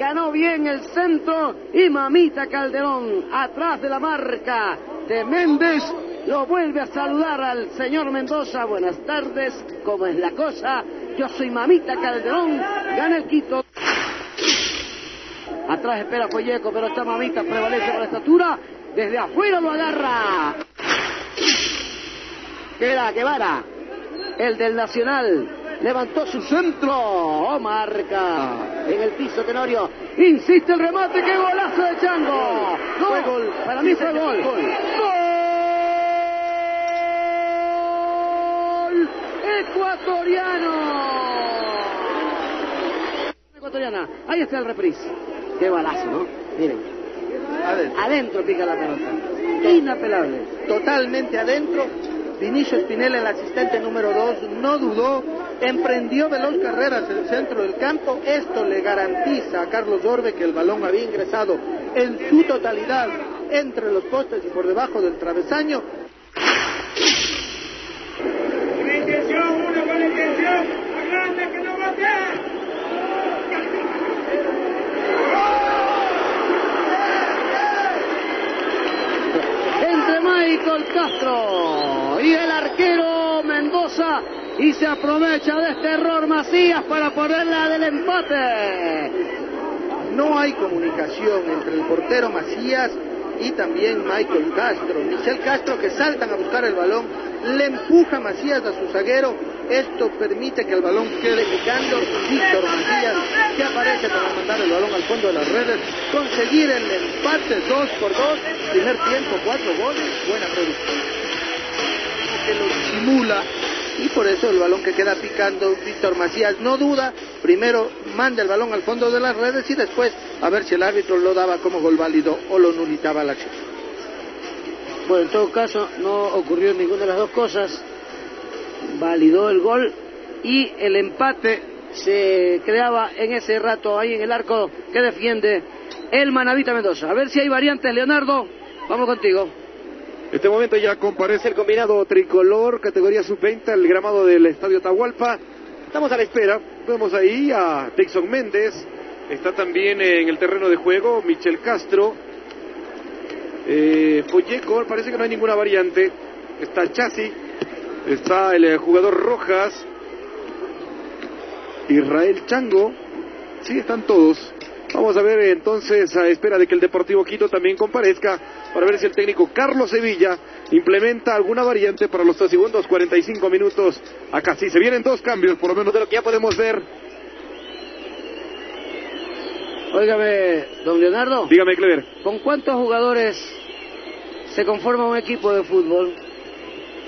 Ganó bien el centro y Mamita Calderón atrás de la marca de Méndez. Lo vuelve a saludar al señor Mendoza. Buenas tardes, ¿cómo es la cosa? Yo soy Mamita Calderón, gana el Quito. Atrás espera Folleco, pero esta mamita prevalece por la estatura. Desde afuera lo agarra. Queda Guevara, el del Nacional. Levantó su centro. Oh, marca. En el piso Tenorio. Insiste el remate. ¡Qué golazo de Chango! No, Fue gol. Para mí fue gol. ¡Gol! Ecuatoriano. Ecuatoriana. Ahí está el reprise. Qué balazo, ¿no? Miren. Adentro. Adentro pica la pelota. Inapelable. Totalmente adentro. Vinicio Espinel, el asistente número 2, no dudó, emprendió veloz carreras en el centro del campo. Esto le garantiza a Carlos Orbe que el balón había ingresado en su totalidad entre los postes y por debajo del travesaño. Una intención, una buena intención. Adelante, que no batea. entre Michael Castro y el arquero Mendoza y se aprovecha de este error Macías para ponerla del empate. No hay comunicación entre el portero Macías y también Michael Castro. Michel Castro que saltan a buscar el balón, le empuja Macías a su zaguero. Esto permite que el balón quede picando. Víctor Macías que aparece para mandar el balón al fondo de las redes, conseguir el empate 2 por 2, primer tiempo, cuatro goles, buena producción. Que lo disimula y por eso el balón que queda picando, Víctor Macías no duda, primero manda el balón al fondo de las redes y después a ver si el árbitro lo daba como gol válido o lo nulitaba la acción. Bueno, en todo caso no ocurrió ninguna de las dos cosas. Validó el gol y el empate se creaba en ese rato ahí en el arco que defiende el Manavita Mendoza. A ver si hay variantes, Leonardo. Vamos contigo. En este momento ya comparece el combinado tricolor, categoría sub-20, al gramado del Estadio Tahualpa. Estamos a la espera. Vemos ahí a Texon Méndez. Está también en el terreno de juego Michel Castro. Eh, parece que no hay ninguna variante. Está Chasi. Está el jugador Rojas. Israel Chango. Sí, están todos. Vamos a ver entonces a espera de que el Deportivo Quito también comparezca para ver si el técnico Carlos Sevilla implementa alguna variante para los dos segundos 45 minutos. Acá sí, se vienen dos cambios, por lo menos de lo que ya podemos ver. Óigame, don Leonardo. Dígame, Clever. ¿Con cuántos jugadores se conforma un equipo de fútbol?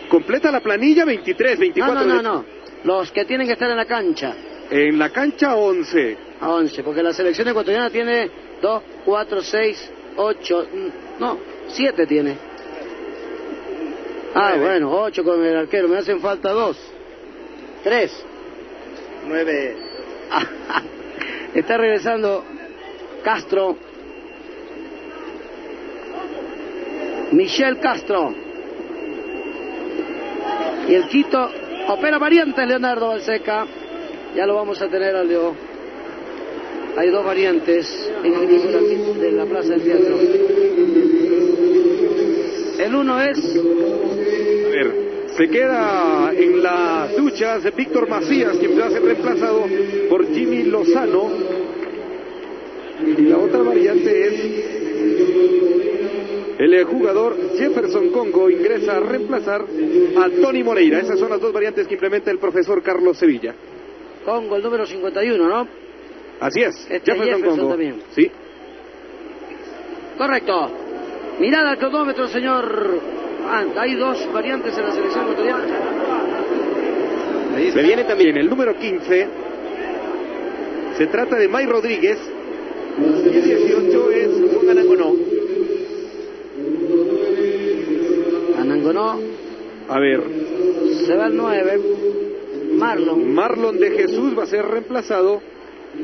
Completa la planilla 23, 24. No, no, no, no. Los que tienen que estar en la cancha. En la cancha 11. A 11, porque la selección ecuatoriana tiene 2, 4, 6, 8, no, 7 tiene. Ah, bueno, 8 con el arquero, me hacen falta 2. 3. 9. Está regresando Castro. Michel Castro. Y el Quito opera variantes, Leonardo Balseca. Ya lo vamos a tener al Leo. Hay dos variantes en de la- Plaza del Teatro. El uno es A ver, se queda en las duchas de Víctor Macías, quien va a ser reemplazado por Jimmy Lozano. Y la otra variante es el jugador Jefferson Congo ingresa a reemplazar a Tony Moreira. Esas son las dos variantes que implementa el profesor Carlos Sevilla. Congo, el número 51, ¿no? Así es, Este Jefferson también. Sí. Correcto. Mirada al cronómetro, señor. Ah, hay dos variantes en la selección ecuatoriana. Se viene también el número 15. Se trata de May Rodríguez. Y el 18 es Juan Anangonó. Anangonó A ver, se va al 9. Marlon. Marlon de Jesús va a ser reemplazado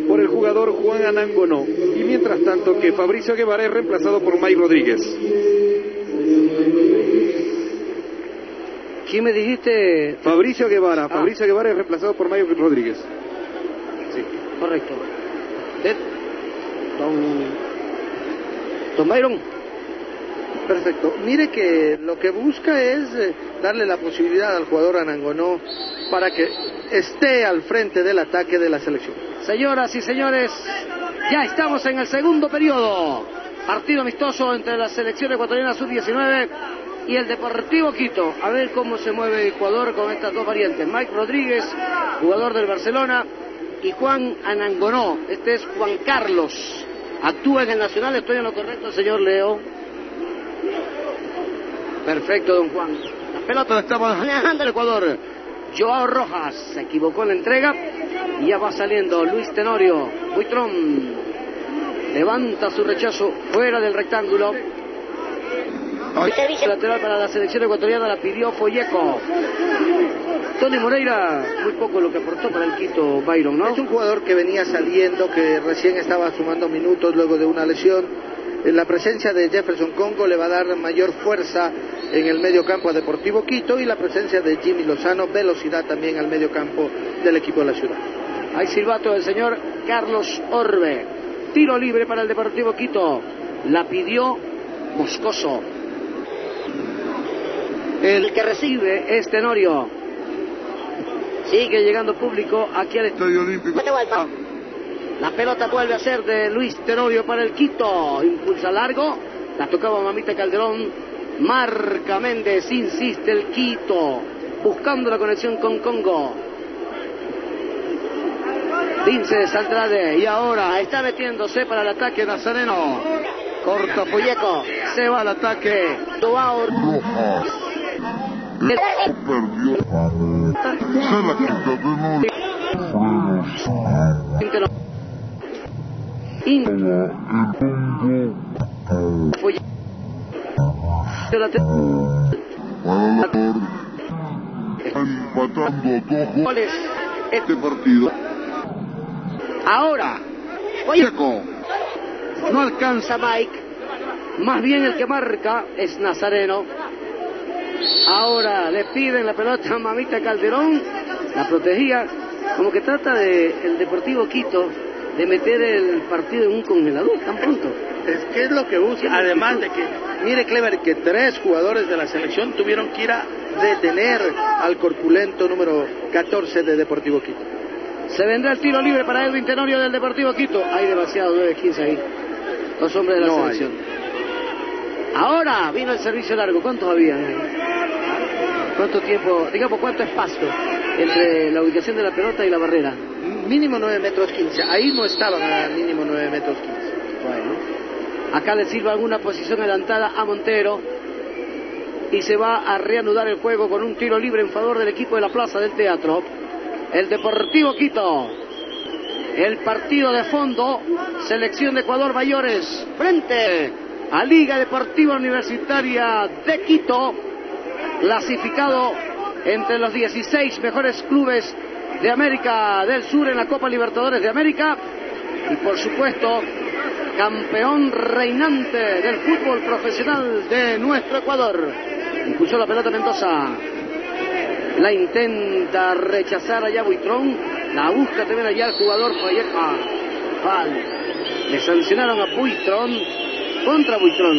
por el jugador Juan Anangonó. Y mientras tanto que Fabricio Guevara es reemplazado por Mike Rodríguez. ¿Quién me dijiste? Fabricio Guevara. Ah. Fabricio Guevara es reemplazado por Mike Rodríguez. Sí, correcto. ¿Usted? Don... Don Byron. Perfecto. Mire que lo que busca es eh, darle la posibilidad al jugador Anangonó para que esté al frente del ataque de la selección. Señoras y señores, ya estamos en el segundo periodo. Partido amistoso entre la selección ecuatoriana sub-19 y el Deportivo Quito. A ver cómo se mueve Ecuador con estas dos variantes. Mike Rodríguez, jugador del Barcelona, y Juan Anangonó. Este es Juan Carlos. Actúa en el Nacional. ¿Estoy en lo correcto, señor Leo? Perfecto, don Juan. La pelota está manejando el Ecuador. Joao Rojas se equivocó en la entrega y ya va saliendo Luis Tenorio. Buitrón levanta su rechazo fuera del rectángulo. Lateral para la selección ecuatoriana la pidió Folleco. Tony Moreira, muy poco lo que aportó para el Quito Byron, ¿no? Es un jugador que venía saliendo, que recién estaba sumando minutos luego de una lesión. Eh, La presencia de Jefferson Congo le va a dar mayor fuerza en el medio campo a Deportivo Quito y la presencia de Jimmy Lozano, velocidad también al medio campo del equipo de la ciudad. Hay silbato del señor Carlos Orbe. Tiro libre para el Deportivo Quito. La pidió Moscoso. El que recibe es Tenorio. Sigue llegando público aquí al Estadio Olímpico. La pelota vuelve a ser de Luis Tenorio para el Quito. Impulsa largo. La tocaba Mamita Calderón. Marca Méndez. Insiste el Quito. Buscando la conexión con Congo. Vince Andrade. Y ahora está metiéndose para el ataque Nazareno. Corto Folleco. Se va al ataque. Joao Goles este partido. Ahora. No alcanza Mike. Más bien el que marca es Nazareno. Ahora le piden la pelota a Mamita Calderón. La protegía. Como que trata de el Deportivo Quito de meter el partido en un congelador tan pronto. Es que es lo que busca, además de que, mire Clever, que tres jugadores de la selección tuvieron que ir a detener al corpulento número 14 de Deportivo Quito. Se vendrá el tiro libre para Edwin Tenorio del Deportivo Quito. Hay demasiado 9-15 ahí. Los hombres de la No hay. selección. Ahora vino el servicio largo. ¿Cuántos había? ¿Cuánto tiempo, digamos, cuánto espacio entre la ubicación de la pelota y la barrera? Mínimo 9 metros 15. Ahí no estaban mínimo 9 metros 15. Bueno. Acá le sirve alguna posición adelantada a Montero. Y se va a reanudar el juego con un tiro libre en favor del equipo de la Plaza del Teatro. El Deportivo Quito. El partido de fondo. Selección de Ecuador Mayores. Frente a Liga Deportiva Universitaria de Quito. Clasificado entre los 16 mejores clubes de América del Sur en la Copa Libertadores de América. Y por supuesto, campeón reinante del fútbol profesional de nuestro Ecuador. Impulsó la pelota Mendoza. La intenta rechazar allá Buitrón. La busca también allá el jugador Falleja. Fal. Le sancionaron a Buitrón contra Buitrón.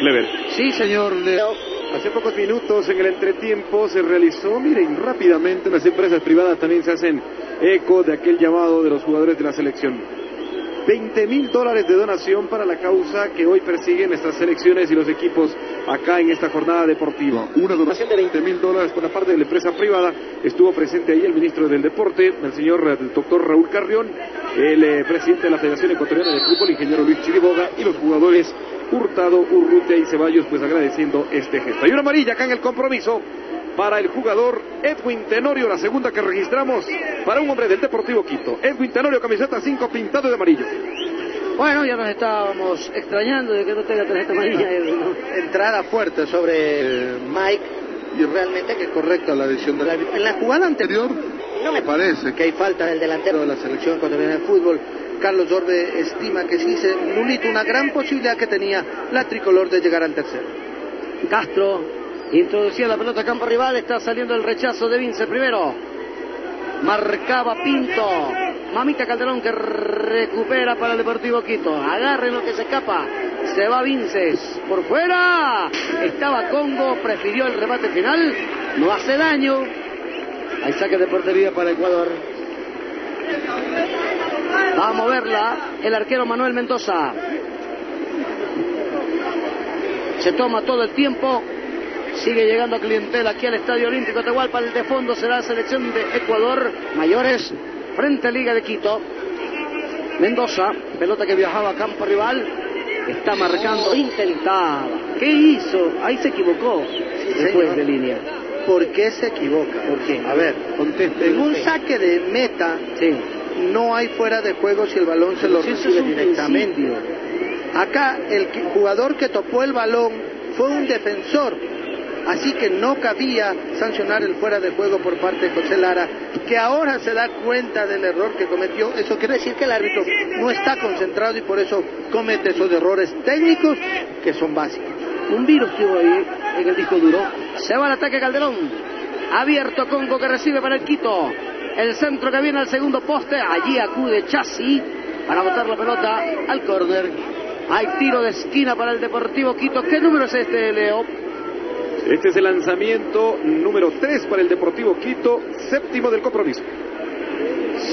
Clever. Sí, señor Leo. Hace pocos minutos en el entretiempo se realizó, miren, rápidamente las empresas privadas también se hacen eco de aquel llamado de los jugadores de la selección. 20 mil dólares de donación para la causa que hoy persiguen nuestras selecciones y los equipos acá en esta jornada deportiva. Una donación de 20 mil dólares por la parte de la empresa privada. Estuvo presente ahí el ministro del Deporte, el señor el doctor Raúl Carrión, el eh, presidente de la Federación Ecuatoriana de Fútbol, ingeniero Luis Chiriboga, y los jugadores Hurtado, Urrutia y Ceballos, pues agradeciendo este gesto. Hay una amarilla acá en el compromiso para el jugador Edwin Tenorio, la segunda que registramos para un hombre del Deportivo Quito. Edwin Tenorio, camiseta 5, pintado de amarillo. Bueno, ya nos estábamos extrañando de que no tenga tarjeta amarilla. Edwin, ¿no? Entrada fuerte sobre eh, Mike y realmente que correcta la decisión del árbitro. En la jugada anterior no me parece que hay falta del delantero de la selección ecuatoriana de fútbol. Carlos Orbe estima que sí se nulita una gran posibilidad que tenía la tricolor de llegar al tercero. Castro introducía la pelota a campo rival, está saliendo el rechazo de Vince primero. Marcaba Pinto. Mamita Calderón que recupera para el Deportivo Quito. Agarren lo que se escapa. Se va Vinces. Por fuera. Estaba Congo. Prefirió el remate final. No hace daño. Hay saque de portería para Ecuador. Va a moverla el arquero Manuel Mendoza. Se toma todo el tiempo. Sigue llegando clientela aquí al Estadio Olímpico Tehualpa. El de fondo será la selección de Ecuador. Mayores frente a Liga de Quito. Mendoza, pelota que viajaba a campo rival. Está marcando, intentaba. ¿Qué hizo? Ahí se equivocó después señor. de línea. ¿Por qué se equivoca? ¿Por qué? A ver, Conteste en un saque de meta Sí. no hay fuera de juego si el balón se lo recibe directamente. principio. Acá el jugador que topó el balón fue un defensor, así que no cabía sancionar el fuera de juego por parte de José Lara, que ahora se da cuenta del error que cometió. Eso quiere decir que el árbitro no está concentrado y por eso comete esos errores técnicos que son básicos. Un virus que ahí en el disco duro. Se va al ataque Calderón. Abierto Congo que recibe para el Quito. El centro que viene al segundo poste. Allí acude Chassi para botar la pelota al córner. Hay tiro de esquina para el Deportivo Quito. ¿Qué número es este, Leo? Este es el lanzamiento número 3 para el Deportivo Quito, séptimo del compromiso.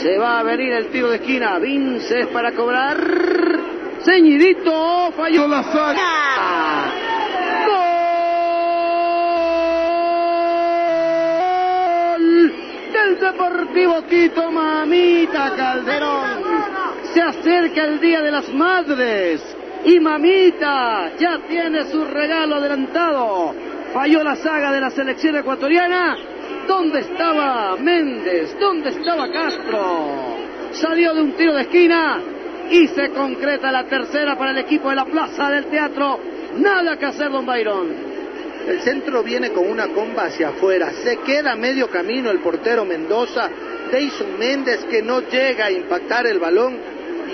Se va a venir el tiro de esquina. Vinces para cobrar. Ceñidito. Falló la saga. Gol del Deportivo Quito, mamita Calderón. Se acerca el Día de las Madres y mamita ya tiene su regalo adelantado. Falló la saga de la selección ecuatoriana. ¿Dónde estaba Méndez? ¿Dónde estaba Castro? Salió de un tiro de esquina y se concreta la tercera para el equipo de la Plaza del Teatro. Nada que hacer, don Byron. El centro viene con una comba hacia afuera. Se queda a medio camino el portero Mendoza. Deison Méndez que no llega a impactar el balón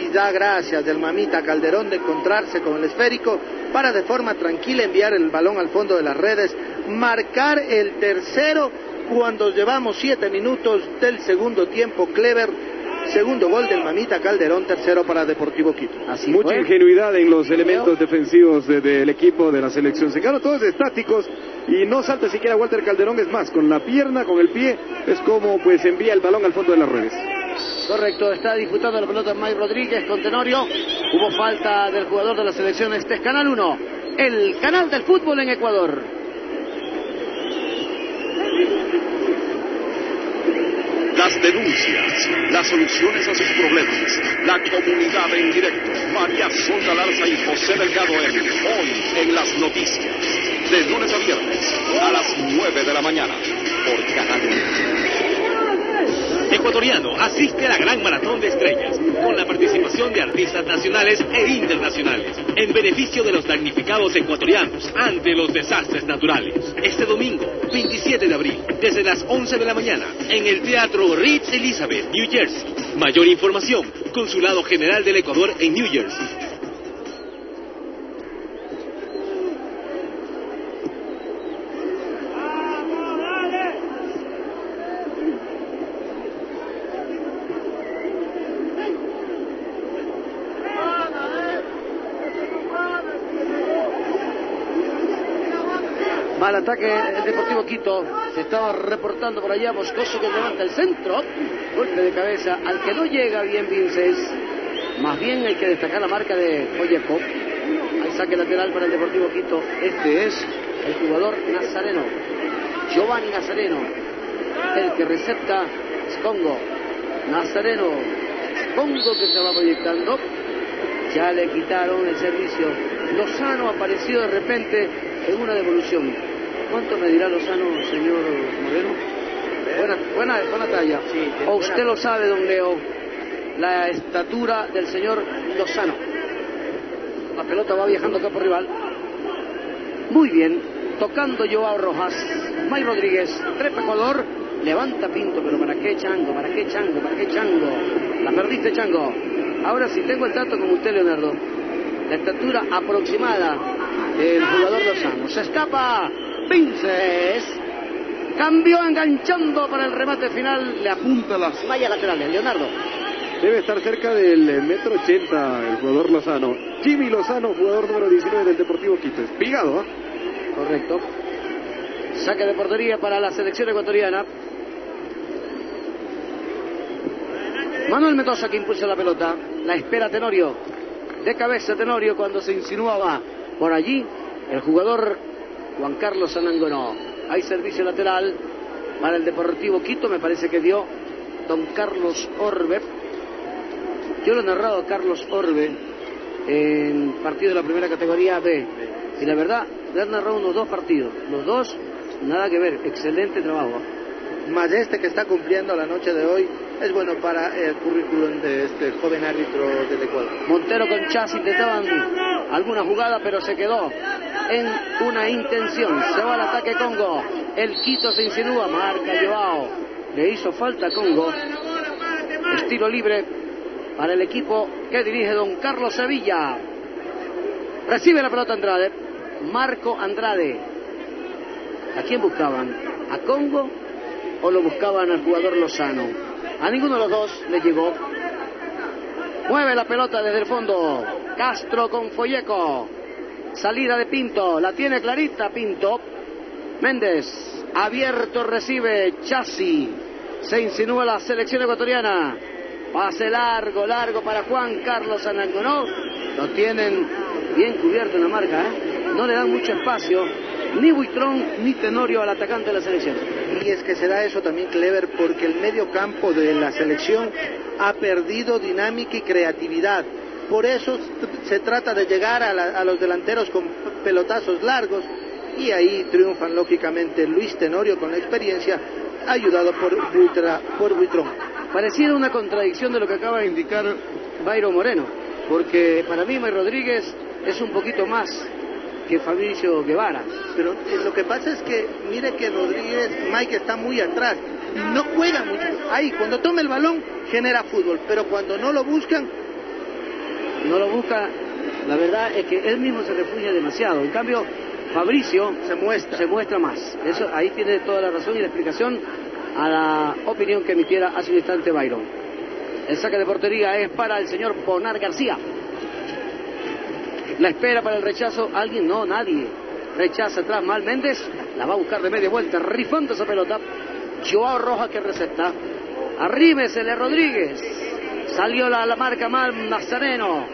y da gracias del mamita Calderón de encontrarse con el esférico para de forma tranquila enviar el balón al fondo de las redes, marcar el tercero cuando llevamos siete minutos del segundo tiempo. Clever, segundo gol del mamita Calderón, tercero para Deportivo Quito. Así Mucha fue. ingenuidad en los elementos defensivos de- del equipo de la selección. Se quedaron todos estáticos y no salta siquiera Walter Calderón. Es más, con la pierna, con el pie, es como pues envía el balón al fondo de las redes. Correcto, está disputando la pelota Mike Rodríguez con Tenorio. Hubo falta del jugador de la selección. Este es Canal 1, el canal del fútbol en Ecuador. Las denuncias, las soluciones a sus problemas, la comunidad en directo. María Sol Galarza y José Delgado en Hoy en las Noticias. De lunes a viernes a las 9 de la mañana por Canal 1. Ecuatoriano asiste a la Gran Maratón de Estrellas con la participación de artistas nacionales e internacionales en beneficio de los damnificados ecuatorianos ante los desastres naturales. Este domingo, 27 de abril, desde las 11 de la mañana, en el Teatro Ritz Elizabeth, New Jersey. Mayor información, Consulado General del Ecuador en New Jersey. Va al ataque el Deportivo Quito. Se estaba reportando por allá Moscoso que levanta el centro. Golpe de cabeza al que no llega bien Vinces. Más bien hay que destacar la marca de Oyepo. Hay saque lateral para el Deportivo Quito. Este es el jugador Nazareno. Giovanni Nazareno. El que recepta es Congo. Nazareno. Congo que se va proyectando. Ya le quitaron el servicio. Lozano apareció de repente en una devolución. ¿Cuánto me dirá Lozano, señor Moreno? Buena, buena, buena talla. o usted lo sabe, don Leo, la estatura del señor Lozano. La pelota va viajando acá por rival. Muy bien, tocando Joao Rojas. May Rodríguez, trepa Ecuador, levanta Pinto, pero ¿para qué Chango? ¿Para qué Chango? ¿Para qué Chango? La perdiste Chango. Ahora sí, tengo el dato como usted, Leonardo. La estatura aproximada del jugador Lozano. Se escapa Vinces. Cambió enganchando para el remate final. Le apunta las mallas laterales. Leonardo. Debe estar cerca del eh, metro ochenta el jugador Lozano. Jimmy Lozano, jugador número 19 del Deportivo Quito. Espigado, ¿ah? Correcto. Saque de portería para la selección ecuatoriana. Manuel Mendoza que impulsa la pelota. La espera Tenorio. De cabeza Tenorio cuando se insinuaba por allí el jugador Juan Carlos Anangonó. Hay servicio lateral para el Deportivo Quito. Me parece que dio don Carlos Orbe. Yo lo he narrado a Carlos Orbe en partido de la primera categoría B. Y la verdad, le han narrado unos dos partidos. Los dos, nada que ver. Excelente trabajo. Más este que está cumpliendo la noche de hoy es bueno para el currículum de este joven árbitro del Ecuador. Montero con Chas intentaban alguna jugada, pero se quedó en una intención. Se va al ataque Congo. El Quito se insinúa, marca Joao. Le hizo falta Congo. Estilo libre para el equipo que dirige don Carlos Sevilla. Recibe la pelota Andrade. Marco Andrade. ¿A quién buscaban? ¿A Congo o lo buscaban al jugador Lozano? A ninguno de los dos le llegó. Mueve la pelota desde el fondo. Castro con Folleco. Salida de Pinto. La tiene clarita Pinto. Méndez. Abierto recibe Chassi. Se insinúa la selección ecuatoriana. Pase largo, largo para Juan Carlos Anangonó. Lo tienen bien cubierto en la marca. ¿eh? No le dan mucho espacio. Ni Buitrón ni Tenorio al atacante de la selección. Y es que será eso también clever porque el medio campo de la selección ha perdido dinámica y creatividad. Por eso se trata de llegar a, la, a los delanteros con pelotazos largos y ahí triunfan lógicamente Luis Tenorio con la experiencia, ayudado por, Buitra, por Buitrón. Pareciera una contradicción de lo que acaba de indicar Byron Moreno, porque para mí May Rodríguez es un poquito más que Fabricio Guevara. Pero eh, lo que pasa es que, mire que Rodríguez, Mike está muy atrás, no juega mucho. Ahí, cuando toma el balón, genera fútbol, pero cuando no lo buscan... No lo busca, la verdad es que él mismo se refugia demasiado. En cambio, Fabricio se muestra, se muestra más. Eso ahí tiene toda la razón y la explicación a la opinión que emitiera hace un instante Byron. El saque de portería es para el señor Bonar García. La espera para el rechazo. ¿Alguien? No, nadie. Rechaza atrás Mal Méndez. La va a buscar de media vuelta. Rifando esa pelota. Joao Rojas que recepta. Arrímesele Rodríguez. Salió la, la marca mal Nazareno.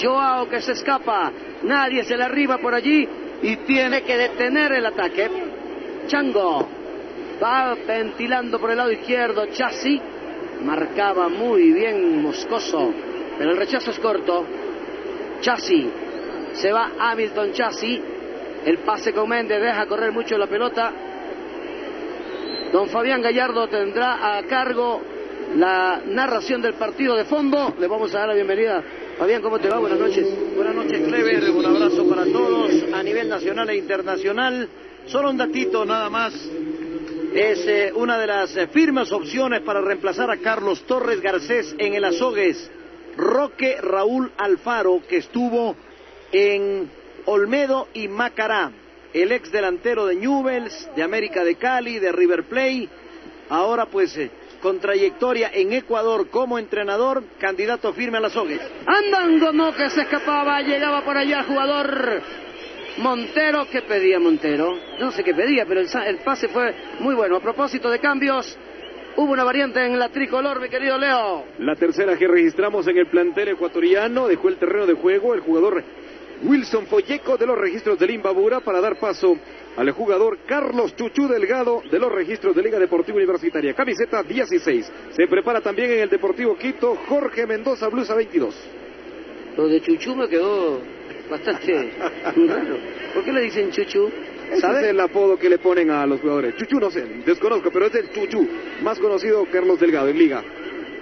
Joao que se escapa. Nadie se le arriba por allí. Y tiene que detener el ataque. Chango. Va ventilando por el lado izquierdo. Chassi. Marcaba muy bien Moscoso. Pero el rechazo es corto. Chassi. Se va Hamilton Chassi. El pase con Méndez deja correr mucho la pelota. Don Fabián Gallardo tendrá a cargo la narración del partido de fondo. Le vamos a dar la bienvenida. Fabián, ¿cómo te va? Buenas noches. Buenas noches, Clever. Un abrazo para todos a nivel nacional e internacional. Solo un datito nada más. Es eh, una de las eh, firmes opciones para reemplazar a Carlos Torres Garcés en el Azogues. Roque Raúl Alfaro, que estuvo en Olmedo y Macará, el ex delantero de Newells, de América de Cali, de River Plate, ahora pues eh, con trayectoria en Ecuador como entrenador, candidato firme a las Sogues. Andando no que se escapaba, llegaba por allá el jugador Montero, ¿qué pedía Montero? No sé qué pedía, pero el, el pase fue muy bueno. A propósito de cambios, Hubo una variante en la tricolor, mi querido Leo. La tercera que registramos en el plantel ecuatoriano dejó el terreno de juego el jugador Wilson Folleco de los registros del Imbabura para dar paso al jugador Carlos Chuchú Delgado de los registros de Liga Deportiva Universitaria. Camiseta 16. Se prepara también en el Deportivo Quito Jorge Mendoza, blusa 22. Lo de Chuchú me quedó bastante raro. ¿Por qué le dicen Chuchú? Ese es el apodo que le ponen a los jugadores. Chuchú no sé, desconozco, pero es el Chuchú, más conocido Carlos Delgado en Liga.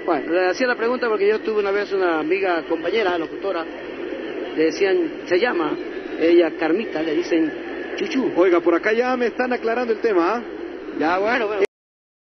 Bueno, le hacía la pregunta porque yo tuve una vez una amiga, compañera, locutora, le decían, se llama, ella Carmita, le dicen Chuchú. Oiga, por acá ya me están aclarando el tema, ¿ah? Ya, bueno, bueno.